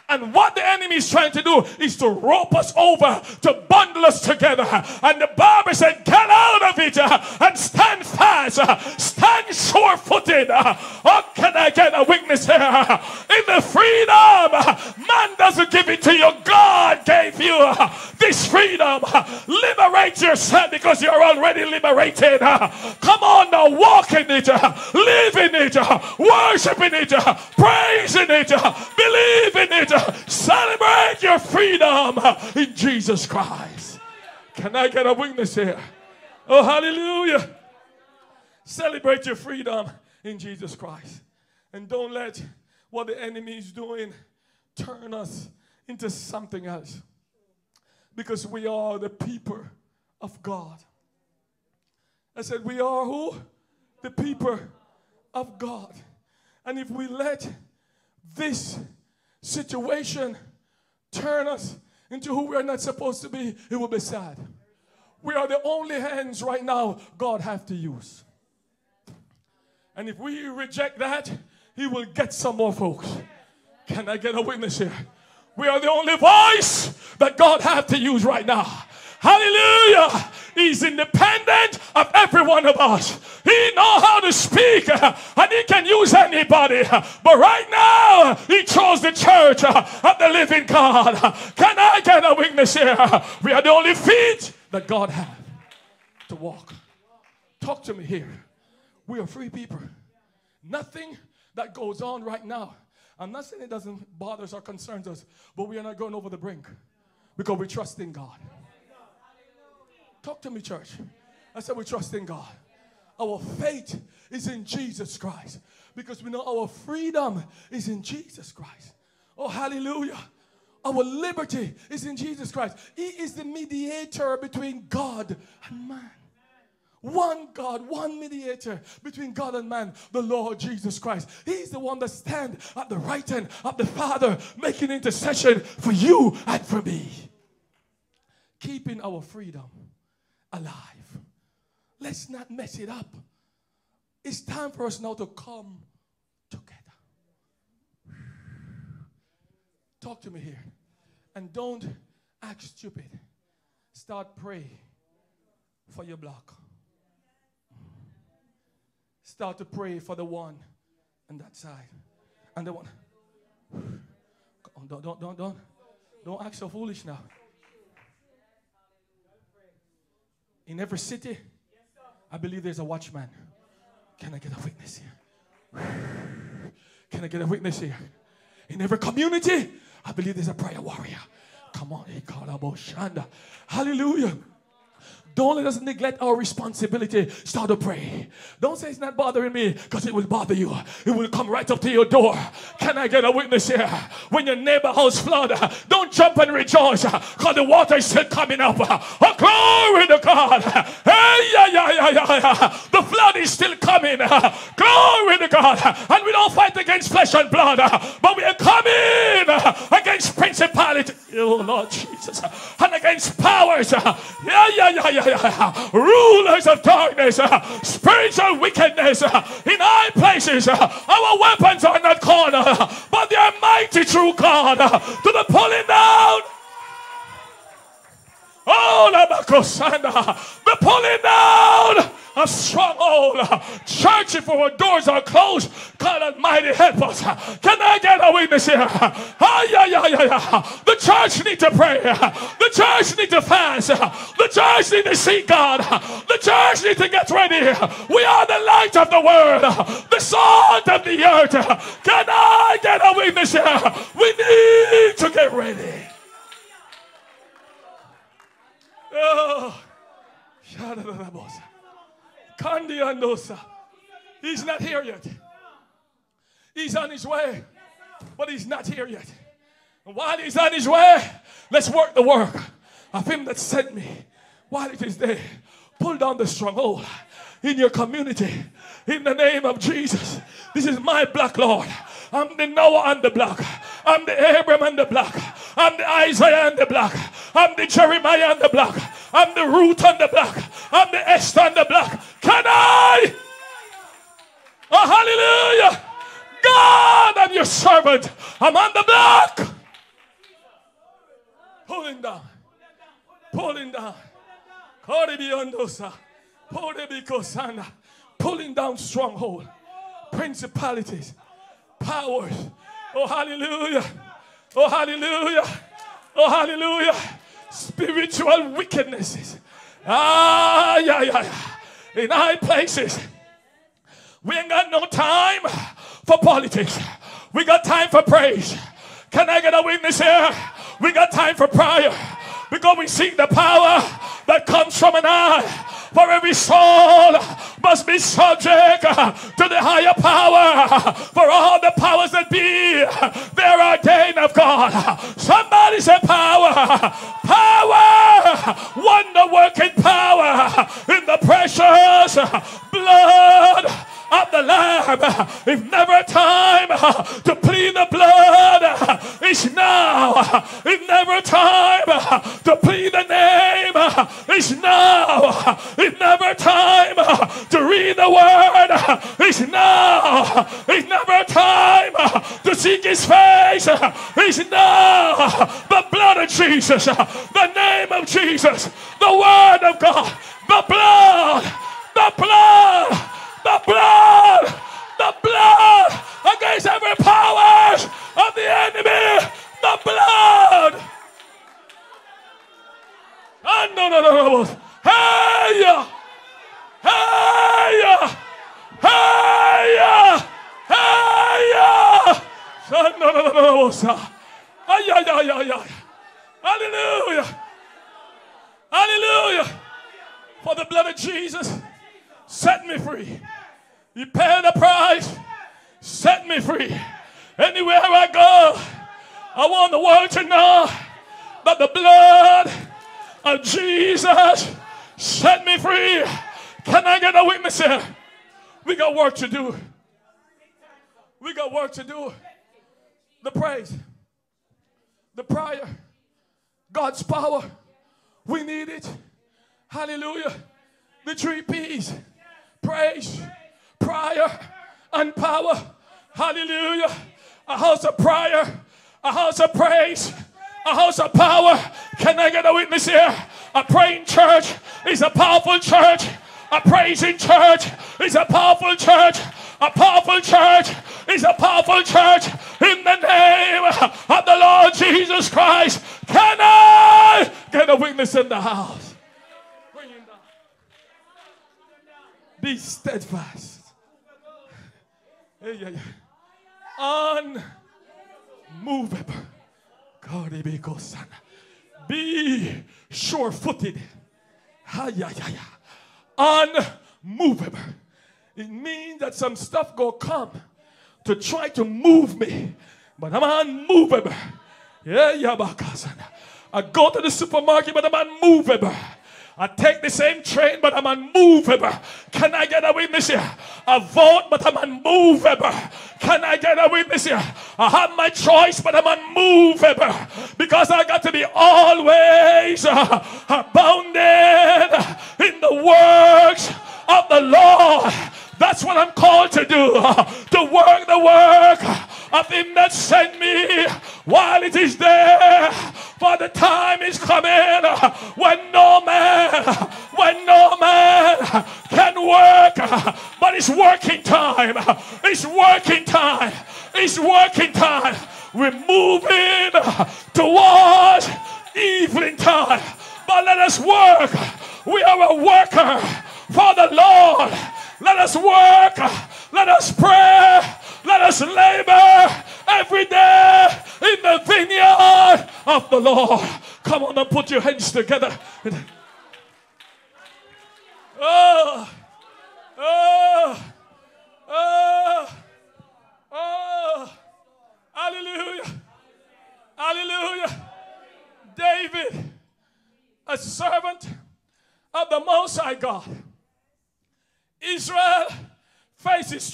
And what the enemy is trying to do is to rope us over, to bundle us together. And the Bible said, Get out of it and stand fast, stand sure footed. Uh, oh, can I get a witness here? In the freedom, man doesn't give it to you, God gave you this freedom. Liberate yourself because you're already liberated. Come on now, walk in it, live in it, worship in it, praise in it, believe in it. Celebrate your freedom in Jesus Christ. Can I get a witness here? Oh, hallelujah. Celebrate your freedom in Jesus Christ. And don't let what the enemy is doing turn us into something else. Because we are the people of God. I said, We are who? The people of God. And if we let this situation turn us into who we're not supposed to be, it will be sad. We are the only hands right now God have to use. And if we reject that, he will get some more folks. Can I get a witness here? We are the only voice that God have to use right now. Hallelujah. He's independent of every one of us. He know how to speak uh, and he can use anybody. But right now, he chose the church uh, of the living God. Can I get a witness here? We are the only feet that God has to walk. Talk to me here. We are free people. Nothing that goes on right now. I'm not saying it doesn't bother us or concerns us, but we are not going over the brink because we trust in God. Talk to me, church. I said we trust in God. Our faith is in Jesus Christ because we know our freedom is in Jesus Christ. Oh, hallelujah. Our liberty is in Jesus Christ. He is the mediator between God and man. One God, one mediator between God and man, the Lord Jesus Christ. He's the one that stands at the right hand of the Father, making intercession for you and for me. Keeping our freedom alive. Let's not mess it up. It's time for us now to come together. Talk to me here. And don't act stupid. Start pray for your block. Start to pray for the one on that side. And the one. Don't, don't, don't, don't. Don't act so foolish now. In every city, I believe there's a watchman. Can I get a witness here? Can I get a witness here? In every community, I believe there's a prayer warrior. Come on, Hallelujah. Don't let us neglect our responsibility. Start to pray. Don't say it's not bothering me because it will bother you. It will come right up to your door. Can I get a witness here? When your neighbor house flood, don't jump and rejoice because the water is still coming up. Oh, glory to God. Hey, yeah, yeah, yeah, yeah, yeah. The flood is still coming. Glory to God. And we don't fight against flesh and blood, but we are coming against principality. Oh, Lord Jesus. And against powers. Yeah, yeah, yeah, yeah yeah, rulers of darkness, spiritual wickedness in high places. Our weapons are not carnal, but they are mighty through God to the pulling down. Oh, the pulling down a stronghold. Church, if our doors are closed, God Almighty, help us. Can I get a witness here? Ah, yeah, yeah, yeah, yeah. The church need to pray. The church need to fast. The church need to seek God. The church need to get ready. We are the light of the world, the salt of the earth. Can I get a witness here? We need to get ready. Oh. Candiandosa. He's not here yet. He's on his way, but he's not here yet. And while he's on his way, let's work the work of him that sent me. While it is there, pull down the stronghold in your community in the name of Jesus. This is my black Lord. I'm the Noah on the block. I'm the Abram on the block. I'm the Isaiah on the block. I'm the Jeremiah on the block. I'm the Ruth on the block. I'm the Esther on the block. Can I? Oh, hallelujah. God, I'm your servant. I'm on the block. Pulling down. Pulling down. Uh, uh, pulling down stronghold, principalities, powers. Oh, hallelujah. Oh, hallelujah. Oh, hallelujah. Spiritual wickednesses. Ah, yeah, yeah, yeah. In high places. We ain't got no time for politics. We got time for praise. Can I get a witness here? We got time for prayer because we seek the power that comes from an eye. For every soul must be subject to the higher power. For all the powers that be, they're ordained of God. Somebody say power, power, wonder working power in the precious blood of the Lamb. If never time to plead the blood, it's now. If never time to plead the name, it's now. If never time to read the word, it's now. It's never time to seek his face, it's now. The blood of Jesus, the name of Jesus, the word of God, the blood, the blood the blood, the blood against every power of the enemy, the blood. And no, no, no, no. Hey, hey, hey, hey, no, no, no, no, no. Ay, ay, ay, ay, ay. Hallelujah. Hallelujah. For the blood of Jesus set me free. You pay the price, set me free. Anywhere I go, I want the world to know that the blood of Jesus set me free. Can I get a witness here? We got work to do. We got work to do. The praise, the prayer, God's power. We need it. Hallelujah. The three P's praise, prayer, and power. Hallelujah. A house of prayer, a house of praise, a house of power. Can I get a witness here? A praying church is a powerful church. A praising church is a powerful church. A powerful church is a powerful church in the name of the Lord Jesus Christ. Can I get a witness in the house? Be steadfast. Unmovable. Be sure footed. Unmovable. It means that some stuff gonna come to try to move me, but I'm unmovable. Yeah, yeah, I go to the supermarket, but I'm unmovable. I take the same train, but I'm unmovable. Can I get a witness here? I vote, but I'm unmovable. Can I get a witness here? I have my choice, but I'm unmovable because I got to be always abounded in the works of the Lord. That's what I'm called to do to work the work of Him that sent me while it is there. For the time is coming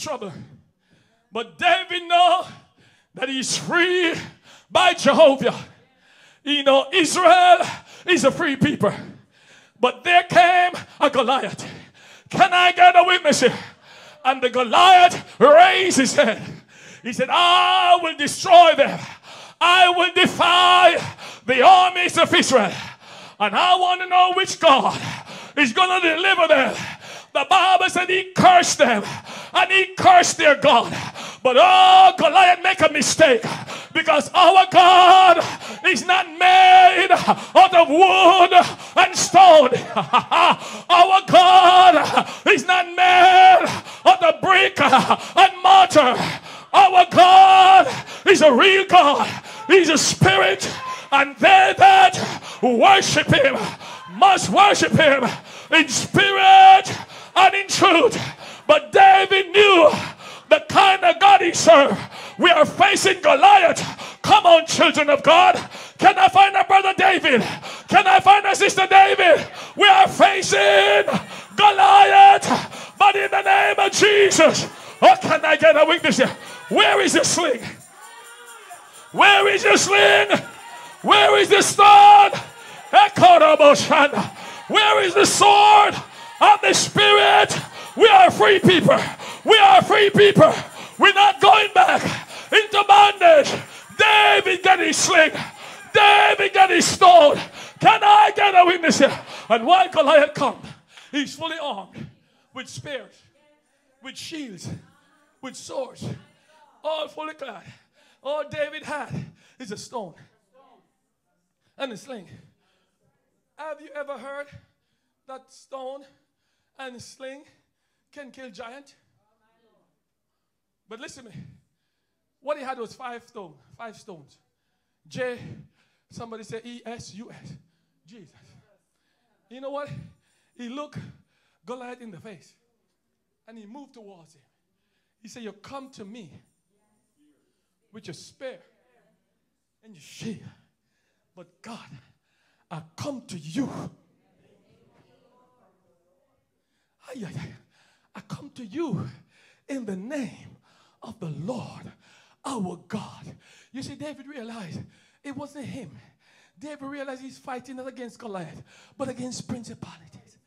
trouble, but David know that he's free by Jehovah. You know, Israel is a free people, but there came a Goliath. Can I get a witness here? And the Goliath raised his head. He said, I will destroy them. I will defy the armies of Israel. And I want to know which God is going to deliver them. The Bible said he cursed them and he cursed their God. But oh, Goliath make a mistake because our God is not made out of wood and stone. our God is not made out of brick and mortar. Our God is a real God. He's a spirit, and they that worship him must worship him in spirit and in truth. But David knew the kind of God he served. We are facing Goliath. Come on, children of God. Can I find a brother David? Can I find a sister David? We are facing Goliath. But in the name of Jesus, oh, can I get a witness here? Where is the sling? Where is the sling? Where is the stone? Where is the sword of the Spirit? We are free people. We are free people. We're not going back into bondage. David got his sling. David got his stone. Can I get a witness here? And while Goliath come, he's fully armed with spears, with shields, with swords, all fully clad. All David had is a stone and a sling. Have you ever heard that stone and sling can kill giant? But listen to me. What he had was five stone, five stones. J, somebody say E S U S. Jesus. You know what? He looked Goliath in the face and he moved towards him. He said, You come to me with your spear and your shield. But God, I come to you. I come to you in the name of the Lord our God. You see, David realized it wasn't him. David realized he's fighting not against Goliath, but against principalities.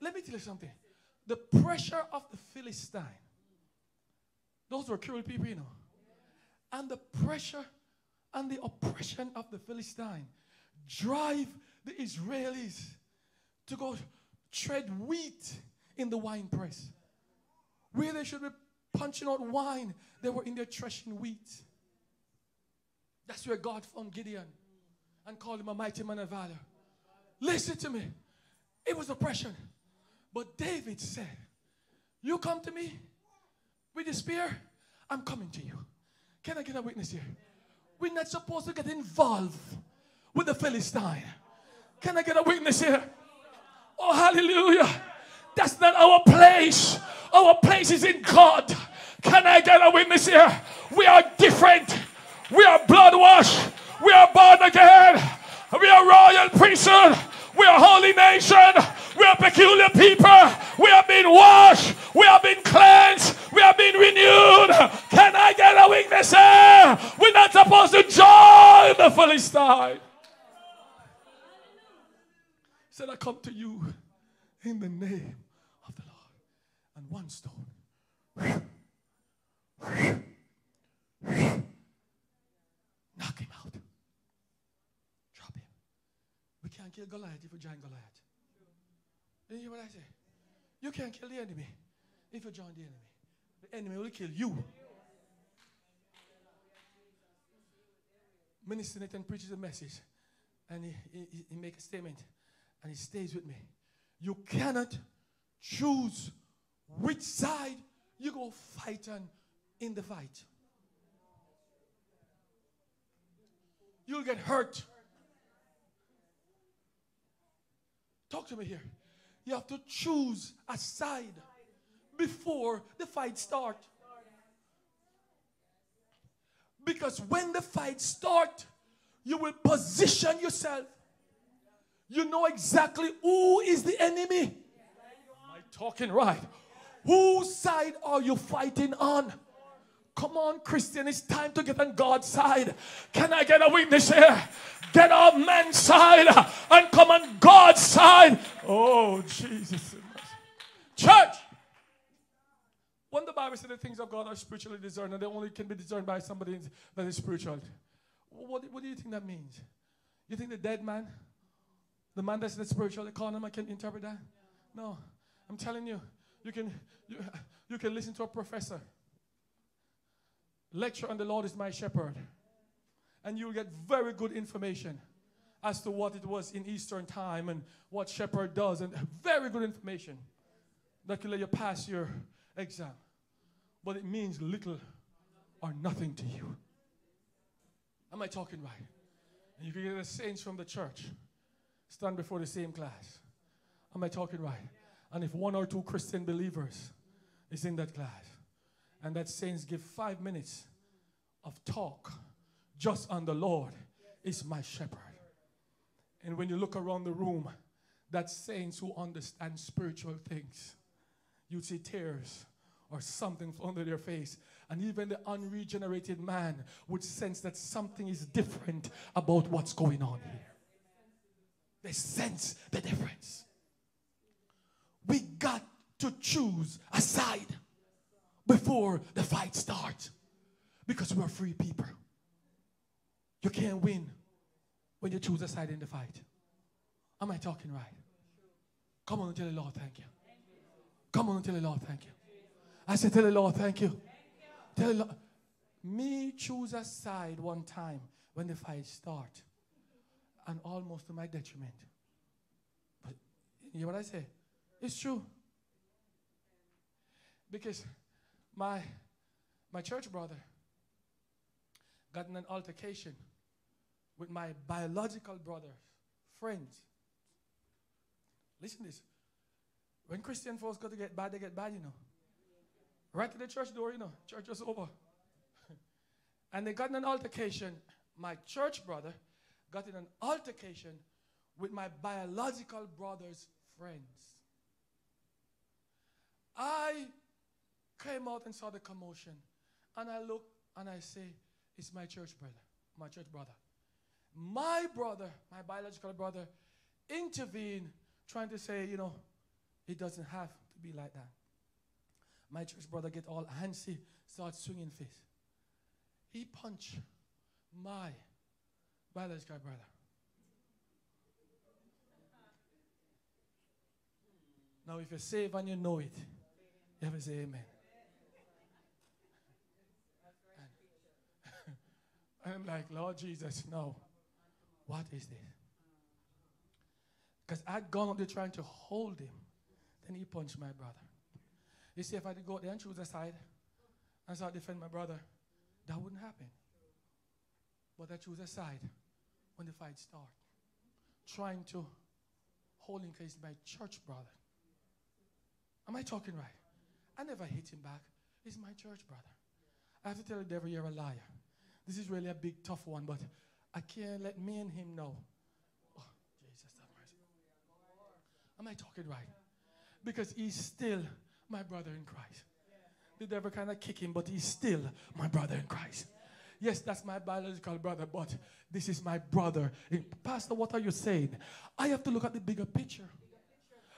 Let me tell you something. The pressure of the Philistine those were cruel people, you know. And the pressure and the oppression of the Philistine drive the Israelis to go tread wheat in the wine press. Where they should be punching out wine, they were in there threshing wheat. That's where God found Gideon and called him a mighty man of valor. Listen to me. It was oppression. But David said, You come to me with the spear, I'm coming to you. Can I get a witness here? We're not supposed to get involved with the Philistine. Can I get a witness here? Oh, hallelujah. That's not our place. Our place is in God. Can I get a witness here? We are different. We are blood washed. We are born again. We are royal priesthood. We are holy nation. We are peculiar people. We have been washed. We have been cleansed. We have been renewed. Can I get a witness here? We're not supposed to join the Philistine. Said, I come to you in the name of the Lord. And one stone. Knock him out. Drop him. We can't kill Goliath if we join Goliath. You hear what I say? You can't kill the enemy if you join the enemy. The enemy will kill you. Minister Nathan preaches a message and he, he, he makes a statement and he stays with me. You cannot choose which side you go fight on in the fight. You'll get hurt. Talk to me here. You have to choose a side before the fight starts. Because when the fight starts, you will position yourself. You know exactly who is the enemy. Am I talking right? Whose side are you fighting on? Come on, Christian, it's time to get on God's side. Can I get a witness here? Get on man's side and come on God's side. Oh, Jesus. Church, when the Bible says the things of God are spiritually discerned and they only can be discerned by somebody that is spiritual, what, what do you think that means? You think the dead man, the man that's in the spiritual economy, can interpret that? No. I'm telling you, you can, you, you can listen to a professor lecture on the Lord is my shepherd. And you'll get very good information as to what it was in Eastern time and what shepherd does, and very good information that can let you pass your exam. But it means little or nothing to you. Am I talking right? And you can get the saints from the church stand before the same class. Am I talking right? And if one or two Christian believers is in that class, and that saints give five minutes of talk just on the Lord is my shepherd. And when you look around the room, that saints who understand spiritual things, you'd see tears or something under their face. And even the unregenerated man would sense that something is different about what's going on here. They sense the difference. We got to choose a side before the fight starts because we're free people. You can't win when you choose a side in the fight. Am I talking right? Come on and tell the Lord thank you. Come on and tell the Lord thank you. I said, Tell the Lord thank you. Tell the Lord. Me choose a side one time when the fight start, and almost to my detriment. But you hear what I say? It's true. Because my my church brother got in an altercation with my biological brother, friends. Listen this. When Christian folks go to get bad, they get bad, you know. Right to the church door, you know. Church was over. and they got in an altercation. My church brother got in an altercation with my biological brother's friends. I came out and saw the commotion. And I look and I say, It's my church brother, my church brother. My brother, my biological brother, intervened trying to say, you know, it doesn't have to be like that. My church brother get all antsy, start swinging fists. He punch my biological brother. Now, if you're saved and you know it, you have to say amen. I'm like, Lord Jesus, no. What is this? Because I'd gone up there trying to hold him. Then he punched my brother. You see, if I did go there and choose a side and start defend my brother, that wouldn't happen. But I choose a side when the fight started. Trying to hold in he's my church brother. Am I talking right? I never hit him back. He's my church brother. I have to tell the devil you're a liar. This is really a big, tough one, but I can't let me and him know. Oh, Jesus, have mercy. Am I talking right? Because he's still my brother in Christ. The devil kind of kick him, but he's still my brother in Christ. Yes, that's my biological brother, but this is my brother. Pastor, what are you saying? I have to look at the bigger picture.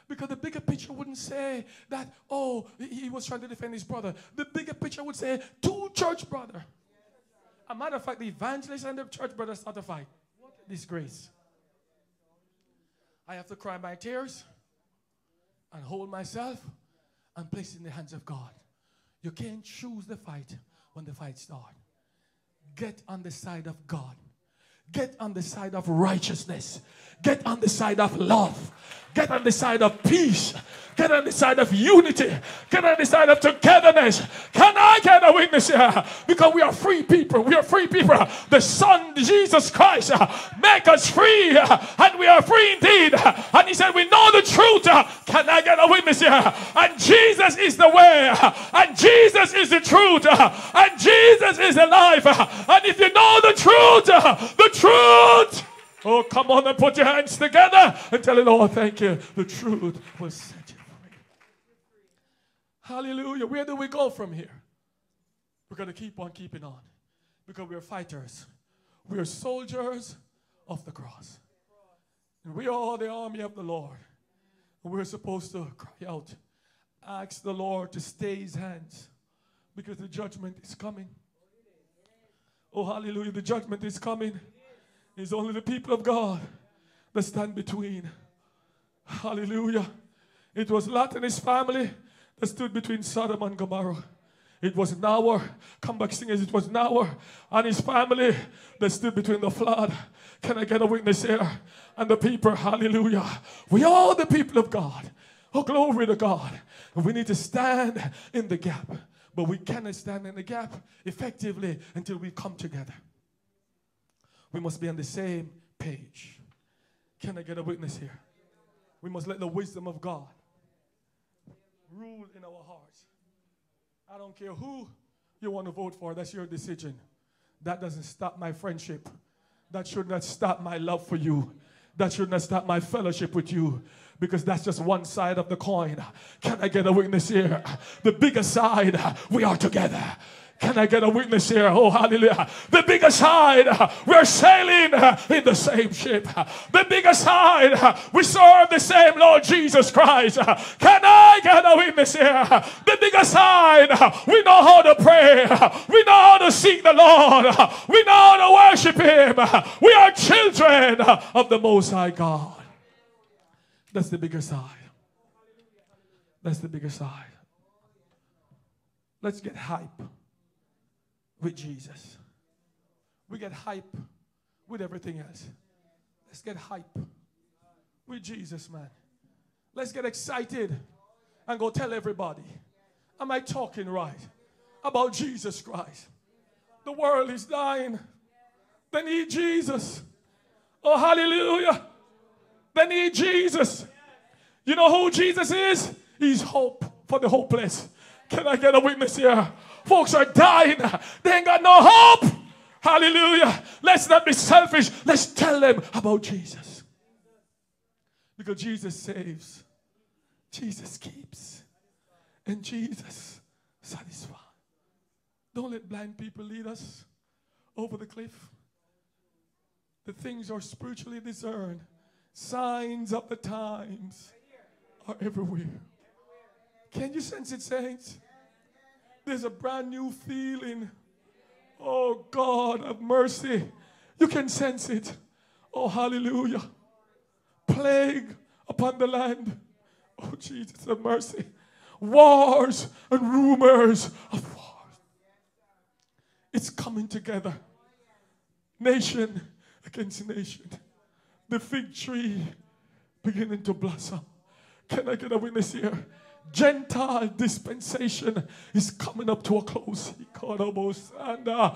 Because the bigger picture wouldn't say that, oh, he was trying to defend his brother. The bigger picture would say, two church brother. A matter of fact, the evangelist and the church brothers start to fight. What disgrace. I have to cry my tears and hold myself and place it in the hands of God. You can't choose the fight when the fight starts. Get on the side of God. Get on the side of righteousness. Get on the side of love. Get on the side of peace. Get on the side of unity. Get on the side of togetherness. Can I get a witness here? Because we are free people. We are free people. The Son, Jesus Christ, make us free. And we are free indeed. And he said, We know the truth. Can I get a witness here? And Jesus is the way. And Jesus is the truth. And Jesus is the life. And if you know the truth, the truth. Oh, come on and put your hands together and tell it, oh, thank you. The truth will set you free. Hallelujah. Where do we go from here? We're going to keep on keeping on because we're fighters. We're soldiers of the cross. And we are the army of the Lord. And we're supposed to cry out, ask the Lord to stay his hands because the judgment is coming. Oh, hallelujah. The judgment is coming. It's only the people of God that stand between. Hallelujah. It was Lot and his family that stood between Sodom and Gomorrah. It was Noah, come back singers, it was Noah and his family that stood between the flood. Can I get a witness here? And the people, hallelujah. We are the people of God. Oh, glory to God. We need to stand in the gap. But we cannot stand in the gap effectively until we come together. We must be on the same page. Can I get a witness here? We must let the wisdom of God rule in our hearts. I don't care who you want to vote for, that's your decision. That doesn't stop my friendship. That should not stop my love for you. That should not stop my fellowship with you because that's just one side of the coin. Can I get a witness here? The bigger side, we are together. Can I get a witness here? Oh, hallelujah. The bigger side, we're sailing in the same ship. The bigger side, we serve the same Lord Jesus Christ. Can I get a witness here? The bigger side, we know how to pray. We know how to seek the Lord. We know how to worship Him. We are children of the Most High God. That's the bigger side. That's the bigger side. Let's get hype with Jesus. We get hype with everything else. Let's get hype with Jesus, man. Let's get excited and go tell everybody. Am I talking right? About Jesus Christ. The world is dying. They need Jesus. Oh, hallelujah. They need Jesus. You know who Jesus is? He's hope for the hopeless. Can I get a witness here? Folks are dying. They ain't got no hope. Hallelujah. Let's not be selfish. Let's tell them about Jesus. Because Jesus saves, Jesus keeps, and Jesus satisfies. Don't let blind people lead us over the cliff. The things are spiritually discerned. Signs of the times are everywhere. Can you sense it, saints? There's a brand new feeling. Oh, God of mercy. You can sense it. Oh, hallelujah. Plague upon the land. Oh, Jesus of mercy. Wars and rumors of wars. It's coming together. Nation against nation. The fig tree beginning to blossom. Can I get a witness here? Gentile dispensation is coming up to a close. He caught almost and uh,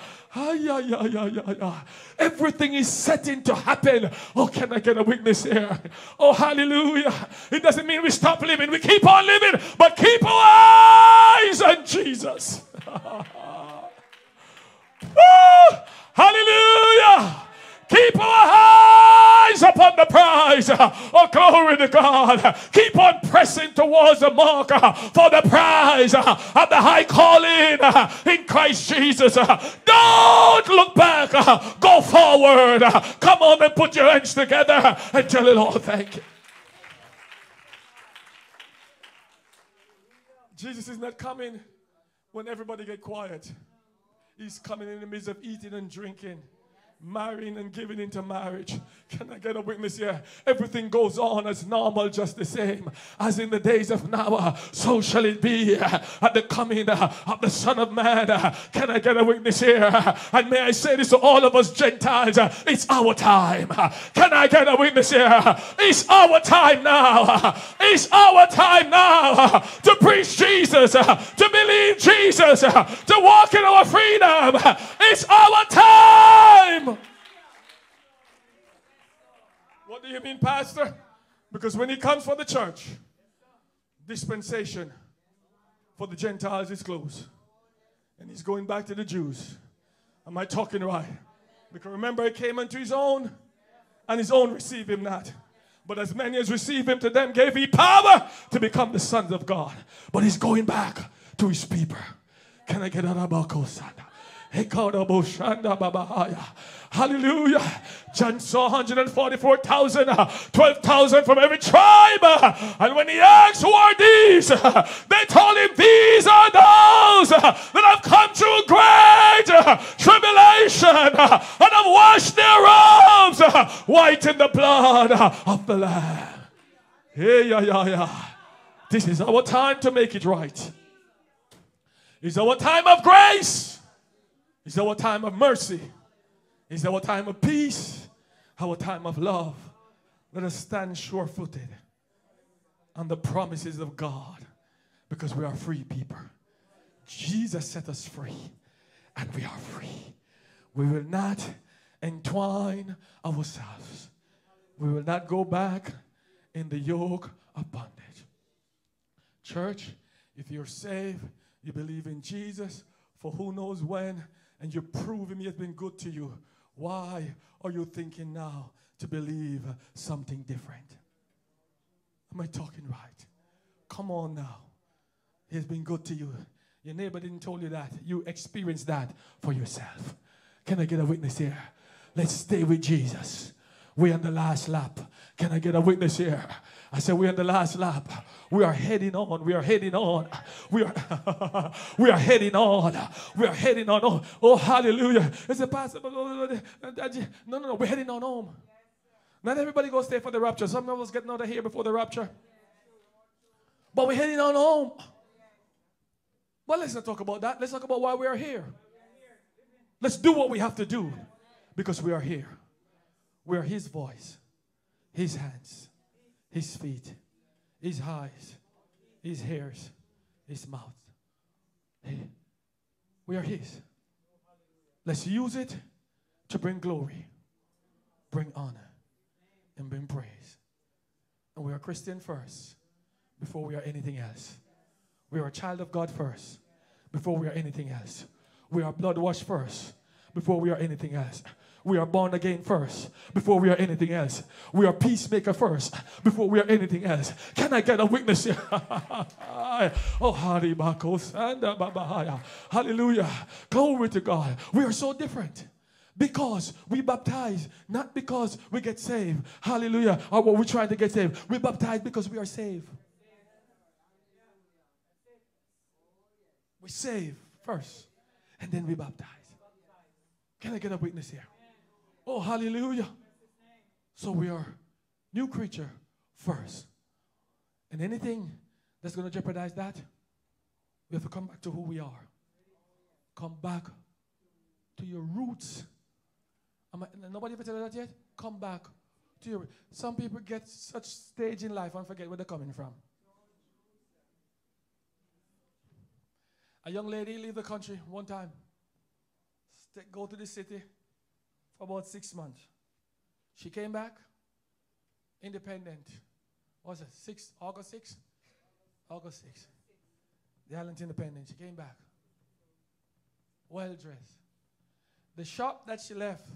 everything is setting to happen. Oh, can I get a witness here? Oh, hallelujah. It doesn't mean we stop living, we keep on living, but keep our eyes on Jesus. oh, hallelujah. Keep our eyes upon the prize. Oh, glory to God. Keep on pressing towards the mark uh, for the prize uh, of the high calling uh, in Christ Jesus. Don't look back. Go forward. Come on and put your hands together and tell it all. Thank you. Jesus is not coming when everybody get quiet. He's coming in the midst of eating and drinking marrying and giving into marriage. Can I get a witness here? Everything goes on as normal, just the same as in the days of Noah. So shall it be at the coming of the Son of Man. Can I get a witness here? And may I say this to all of us Gentiles? It's our time. Can I get a witness here? It's our time now. It's our time now to preach Jesus, to believe Jesus, to walk in our freedom. It's our time. What do you mean, Pastor? Because when he comes for the church, dispensation for the Gentiles is closed. And he's going back to the Jews. Am I talking right? Because remember, he came unto his own, and his own received him not. But as many as received him, to them gave he power to become the sons of God. But he's going back to his people. Can I get out of Hallelujah. John saw 144,000, uh, 12,000 from every tribe. Uh, and when he asked, Who are these? They told him, These are those uh, that have come through great tribulation and have washed their robes white in the blood of the Lamb. Yeah, yeah, yeah, yeah. This is our time to make it right. It's our time of grace. It's our time of mercy. It's our time of peace, our time of love. Let us stand sure footed on the promises of God because we are free people. Jesus set us free and we are free. We will not entwine ourselves. We will not go back in the yoke of bondage. Church, if you're saved, you believe in Jesus for who knows when, and you prove Him He has been good to you, why are you thinking now to believe something different? Am I talking right? Come on now. He has been good to you. Your neighbor didn't tell you that. You experienced that for yourself. Can I get a witness here? Let's stay with Jesus. We're on the last lap. Can I get a witness here? I said, We're in the last lap. We are heading on. We are heading on. We are, we are heading on. We are heading on. Oh, oh hallelujah. It's pastor. No, no, no. We're heading on home. Not everybody goes stay for the rapture. Some of us getting out of here before the rapture. But we're heading on home. But let's not talk about that. Let's talk about why we are here. Let's do what we have to do because we are here. We are His voice, His hands, his feet, his eyes, his hairs, his mouth. Hey, we are his. Let's use it to bring glory, bring honor, and bring praise. And we are Christian first before we are anything else. We are a child of God first before we are anything else. We are blood washed first before we are anything else. We are born again first before we are anything else. We are peacemaker first before we are anything else. Can I get a witness here? oh, hallelujah. Glory to God. We are so different because we baptize, not because we get saved. Hallelujah. Or what we trying to get saved. We baptize because we are saved. We save first and then we baptize. Can I get a witness here? Oh, hallelujah. So we are new creature first. And anything that's going to jeopardize that, we have to come back to who we are. Come back to your roots. I, nobody ever tell you that yet? Come back to your Some people get such stage in life and forget where they're coming from. A young lady leave the country one time. Go to the city for about six months. She came back, independent. What was it? Six, August 6th? August 6th. The island independent. She came back. Well dressed. The shop that she left,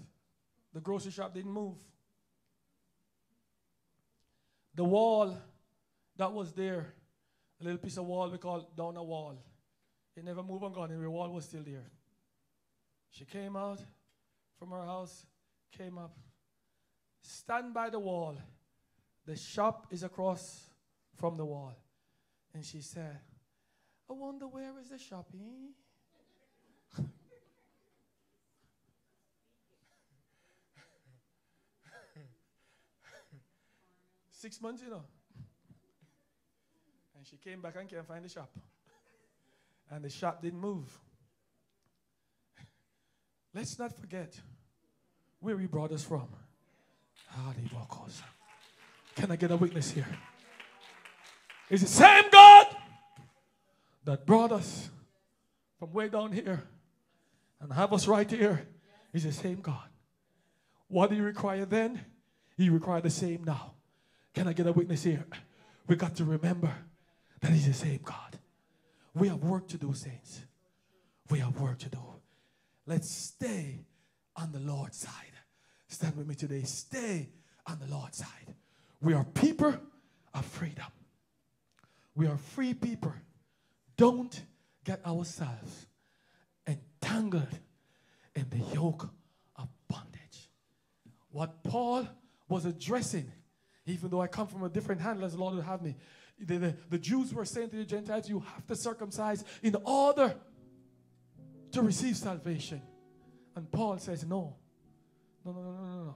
the grocery shop didn't move. The wall that was there, a little piece of wall we call down a wall. It never moved on gone, and the wall was still there. She came out, from her house, came up. Stand by the wall. The shop is across from the wall. And she said, I wonder where is the shopping? Six months, you know. And she came back and can't find the shop. And the shop didn't move. Let's not forget where he brought us from. Can I get a witness here? It's the same God that brought us from way down here and have us right here. It's the same God. What did he require then? He required the same now. Can I get a witness here? We got to remember that He's the same God. We have work to do, saints. We have work to do. Let's stay on the Lord's side. Stand with me today. Stay on the Lord's side. We are people of freedom. We are free people. Don't get ourselves entangled in the yoke of bondage. What Paul was addressing, even though I come from a different handle as the Lord would have me, the, the, the Jews were saying to the Gentiles, You have to circumcise in order to receive salvation. And Paul says, No, no, no, no, no, no.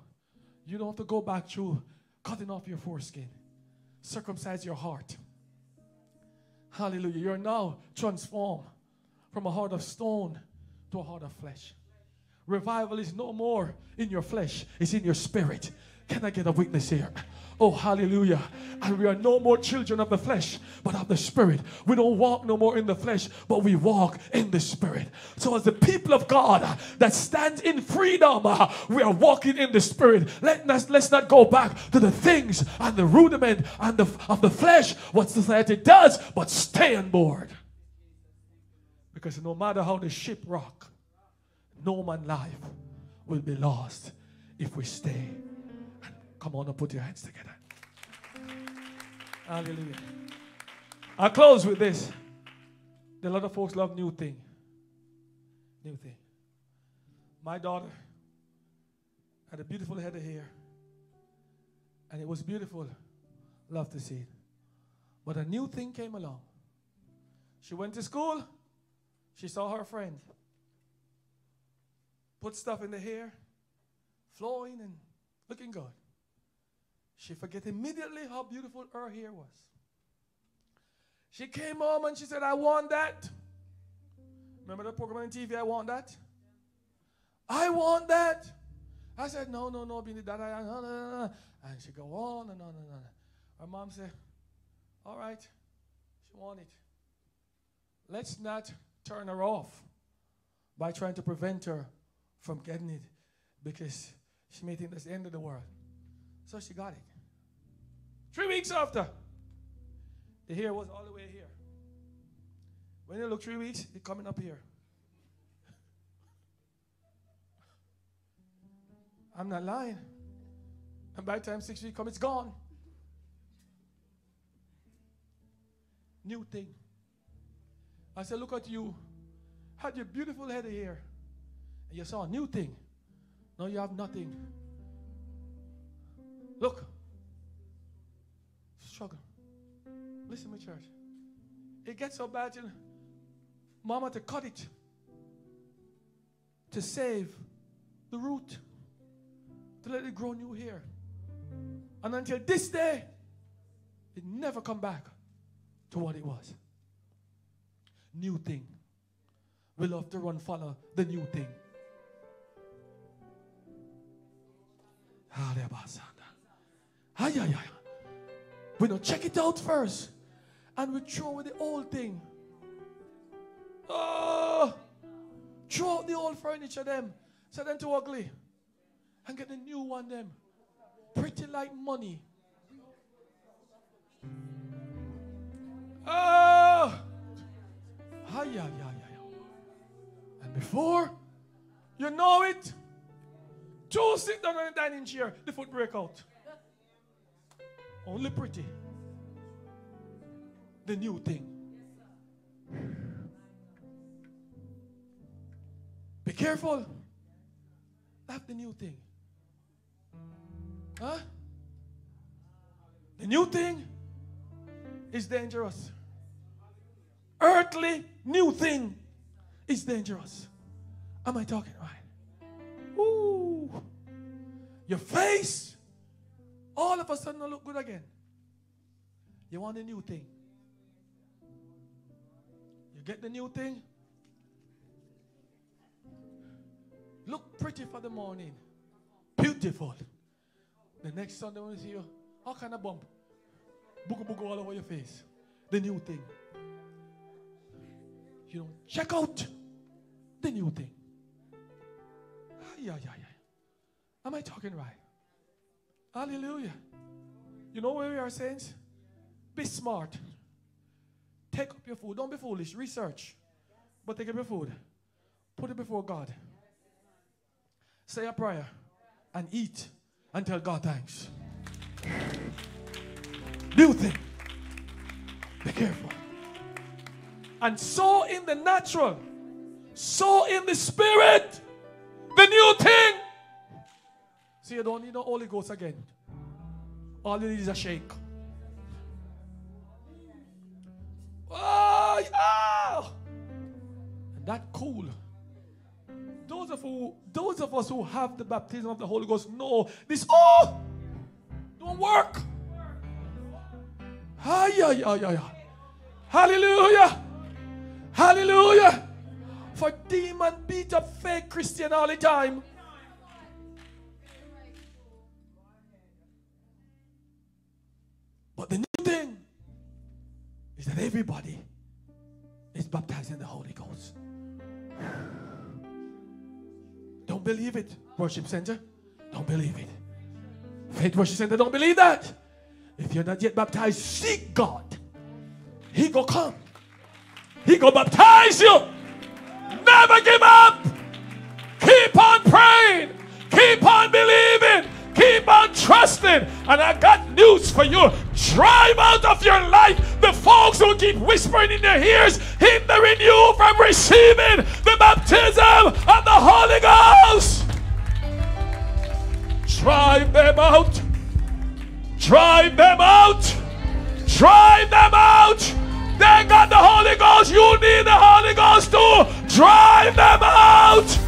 You don't have to go back through cutting off your foreskin, circumcise your heart. Hallelujah. You're now transformed from a heart of stone to a heart of flesh. Revival is no more in your flesh, it's in your spirit. Can I get a witness here? Oh, hallelujah. And we are no more children of the flesh, but of the spirit. We don't walk no more in the flesh, but we walk in the spirit. So, as the people of God that stand in freedom, uh, we are walking in the spirit. Let us, let's not go back to the things and the rudiment and the, of the flesh, what society does, but stay on board. Because no matter how the ship rock, no man life will be lost if we stay Come on and put your hands together. Hallelujah. I'll close with this. A lot of folks love new thing. New thing. My daughter had a beautiful head of hair. And it was beautiful. Love to see it. But a new thing came along. She went to school. She saw her friend. Put stuff in the hair, flowing and looking good. She forget immediately how beautiful her hair was. She came home and she said, I want that. Remember the program on TV, I want that? I want that. I said, no, no, no, Bini, that, I, no, no, no. And she go on and on and on. Her mom said, all right, she want it. Let's not turn her off by trying to prevent her from getting it because she may think that's the end of the world. So she got it. Three weeks after, the hair was all the way here. When you look three weeks, it's coming up here. I'm not lying. And by the time six weeks come, it's gone. New thing. I said, look at you. Had your beautiful head of hair. And you saw a new thing. Now you have nothing. Look. Struggle. Listen, my church. It gets so bad, you know, mama to cut it to save the root, to let it grow new hair. And until this day, it never come back to what it was. New thing. We love to run follow the new thing. Ah, Ay, ay, ay. We don't check it out first. And we throw away the old thing. Oh, throw out the old furniture them. Set them to ugly. And get the new one them. Pretty like money. Oh. Ay, ay, ay, ay. And before you know it, two sit down on the dining chair, the foot break out. Only pretty. The new thing. Be careful. Have the new thing. Huh? The new thing is dangerous. Earthly new thing is dangerous. Am I talking right? Ooh. Your face all of a sudden I look good again. You want a new thing? You get the new thing? Look pretty for the morning. Beautiful. The next Sunday when we see you, how kind of bump? Booga booga all over your face. The new thing. You know, check out the new thing. Yeah, yeah, yeah. Am I talking right? Hallelujah. You know where we are, saints? Be smart. Take up your food. Don't be foolish. Research. But take up your food. Put it before God. Say a prayer and eat and tell God thanks. New thing. Be careful. And so in the natural, so in the spirit, the new thing. See, you don't need no Holy Ghost again. All you need is a shake. Oh, yeah. And that cool. Those of who, those of us who have the baptism of the Holy Ghost know this. Oh, don't work. Ah, yeah, yeah, yeah, yeah. Hallelujah. Hallelujah. For demon beat up fake Christian all the time. Everybody is baptized in the Holy Ghost. Don't believe it, worship center. Don't believe it. Faith worship center, don't believe that. If you're not yet baptized, seek God. He go come. He go baptize you. Never give up. Keep on praying. Keep on believing. Keep on trusting. And I got news for you. Drive out of your life the folks who keep whispering in their ears, hindering you from receiving the baptism of the Holy Ghost. Drive them out. Drive them out. Drive them out. They got the Holy Ghost. You need the Holy Ghost to drive them out.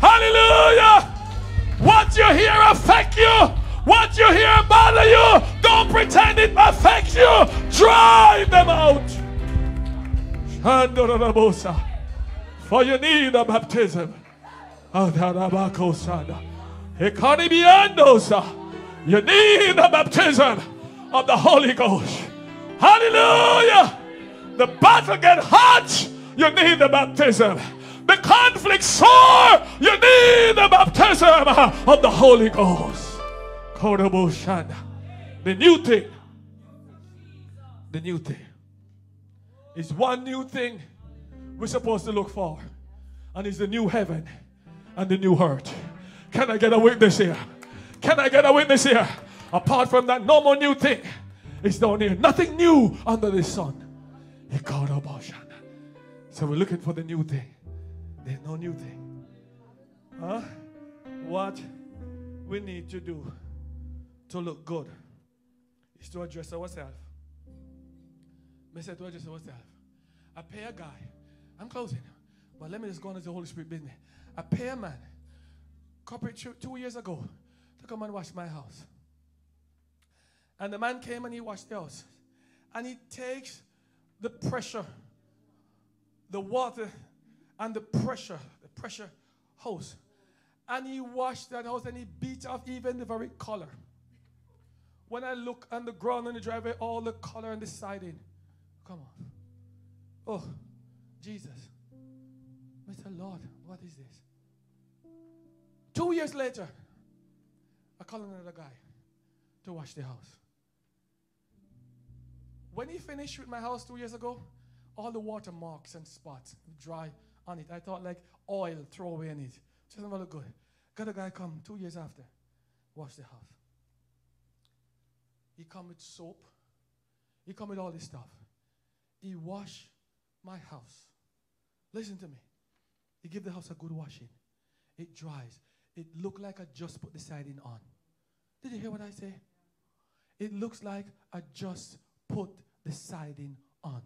Hallelujah. What you hear affect you. What you hear bother you. Don't pretend it affects you. Drive them out. For you need a baptism. You need the baptism of the Holy Ghost. Hallelujah. The battle get hot. You need the baptism. The conflict sore. You need the baptism of the Holy Ghost. The new thing. The new thing. Is one new thing we're supposed to look for. And it's the new heaven and the new earth. Can I get a witness here? Can I get a witness here? Apart from that, no more new thing. It's down here. Nothing new under the sun. So we're looking for the new thing. There's no new thing. Huh? What we need to do to look good is to address ourselves. Me say to address ourselves. I pay a guy. I'm closing. But let me just go on to the Holy Spirit business. I pay a man. Corporate trip two years ago to come and wash my house. And the man came and he washed the house. And he takes the pressure, the water, and the pressure, the pressure hose. And he washed that house and he beat off even the very color. When I look on the ground on the driveway, all the color and the siding. Come on. Oh, Jesus. Mr. Lord, what is this? Two years later, I call another guy to wash the house. When he finished with my house two years ago, all the water marks and spots dry on it. I thought like oil throw away in it. Doesn't look good. Got a guy come two years after, wash the house. He come with soap. He come with all this stuff. He wash my house. Listen to me. He give the house a good washing. It dries. It look like I just put the siding on. Did you hear what I say? It looks like I just put the siding on.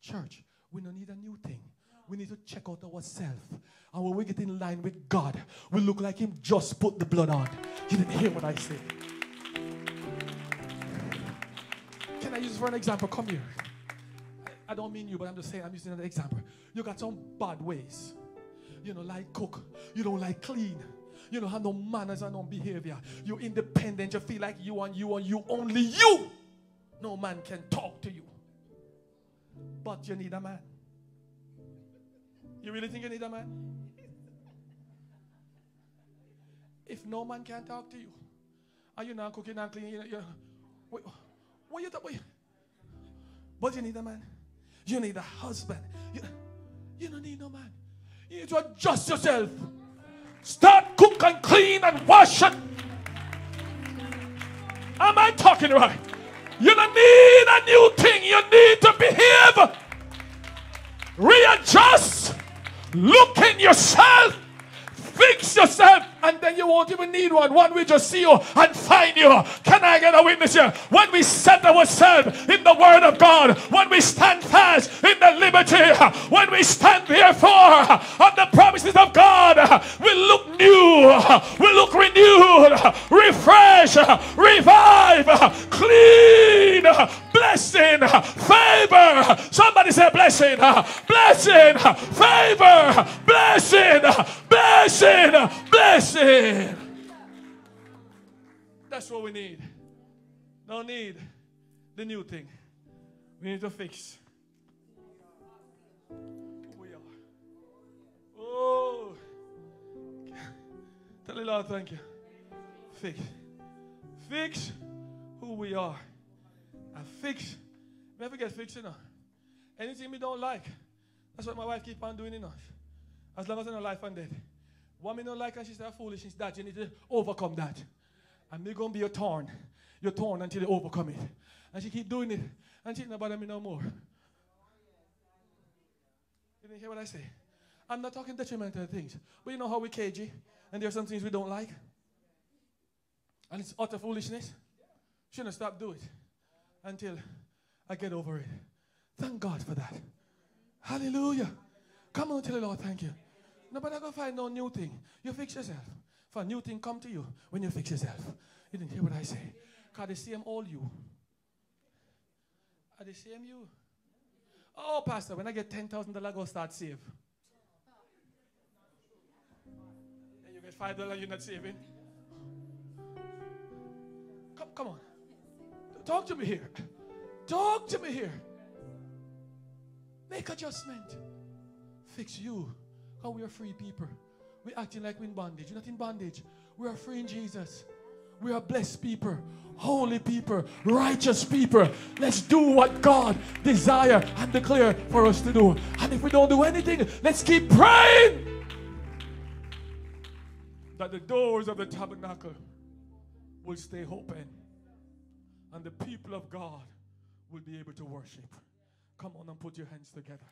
Church, we don't need a new thing. We need to check out ourselves. And when we get in line with God, we look like Him just put the blood on. You didn't hear what I said. Can I use for an example? Come here. I, don't mean you, but I'm just saying I'm using an example. You got some bad ways. You don't like cook. You don't like clean. You don't have no manners and no behavior. You're independent. You feel like you and you and you only you. No man can talk to you. But you need a man. You really think you need a man? If no man can talk to you, are you not cooking and cleaning? You know, you know, what, what you talking? But you need a man. You need a husband. You, you don't need no man. You need to adjust yourself. Start cook and clean and wash. Am I talking right? You don't need a new thing. You need to behave. Readjust. Look in yourself. Fix yourself and then you won't even need one. One will just see you and find you. Can I get a witness here? When we set ourselves in the Word of God, when we stand fast in the liberty, when we stand therefore on the promises of God, we look new, we look renewed, refresh, revive, clean, blessing, favor. Somebody say blessing, blessing, favor, blessing, blessing, blessing. That's what we need. No need the new thing. We need to fix who we are. Oh, tell the Lord thank you. Fix, fix who we are, and fix. Never get fixed, you know. Anything we don't like, that's what my wife keep on doing, you know. As long as I'm alive and dead. One me don't like and she said foolishness that you need to overcome that. And me gonna be your thorn. Your thorn until you overcome it. And she keep doing it. And she not bother me no more. You didn't hear what I say? I'm not talking detrimental things. But you know how we cagey and there are some things we don't like. And it's utter foolishness. Shouldn't stop doing it until I get over it. Thank God for that. Hallelujah. Come on, tell the Lord, thank you. Nobody gonna find no new thing. You fix yourself. For a new thing come to you when you fix yourself. You didn't hear what I say. Cause the same all you. Are the same you? Oh, Pastor, when I get ten thousand dollars, I go start save. And you get five dollars, you're not saving. Come, come on. Talk to me here. Talk to me here. Make adjustment. Fix you. Because we are free people. We're acting like we're in bondage. We're not in bondage. We are free in Jesus. We are blessed people, holy people, righteous people. Let's do what God desire and declare for us to do. And if we don't do anything, let's keep praying that the doors of the tabernacle will stay open and the people of God will be able to worship. Come on and put your hands together.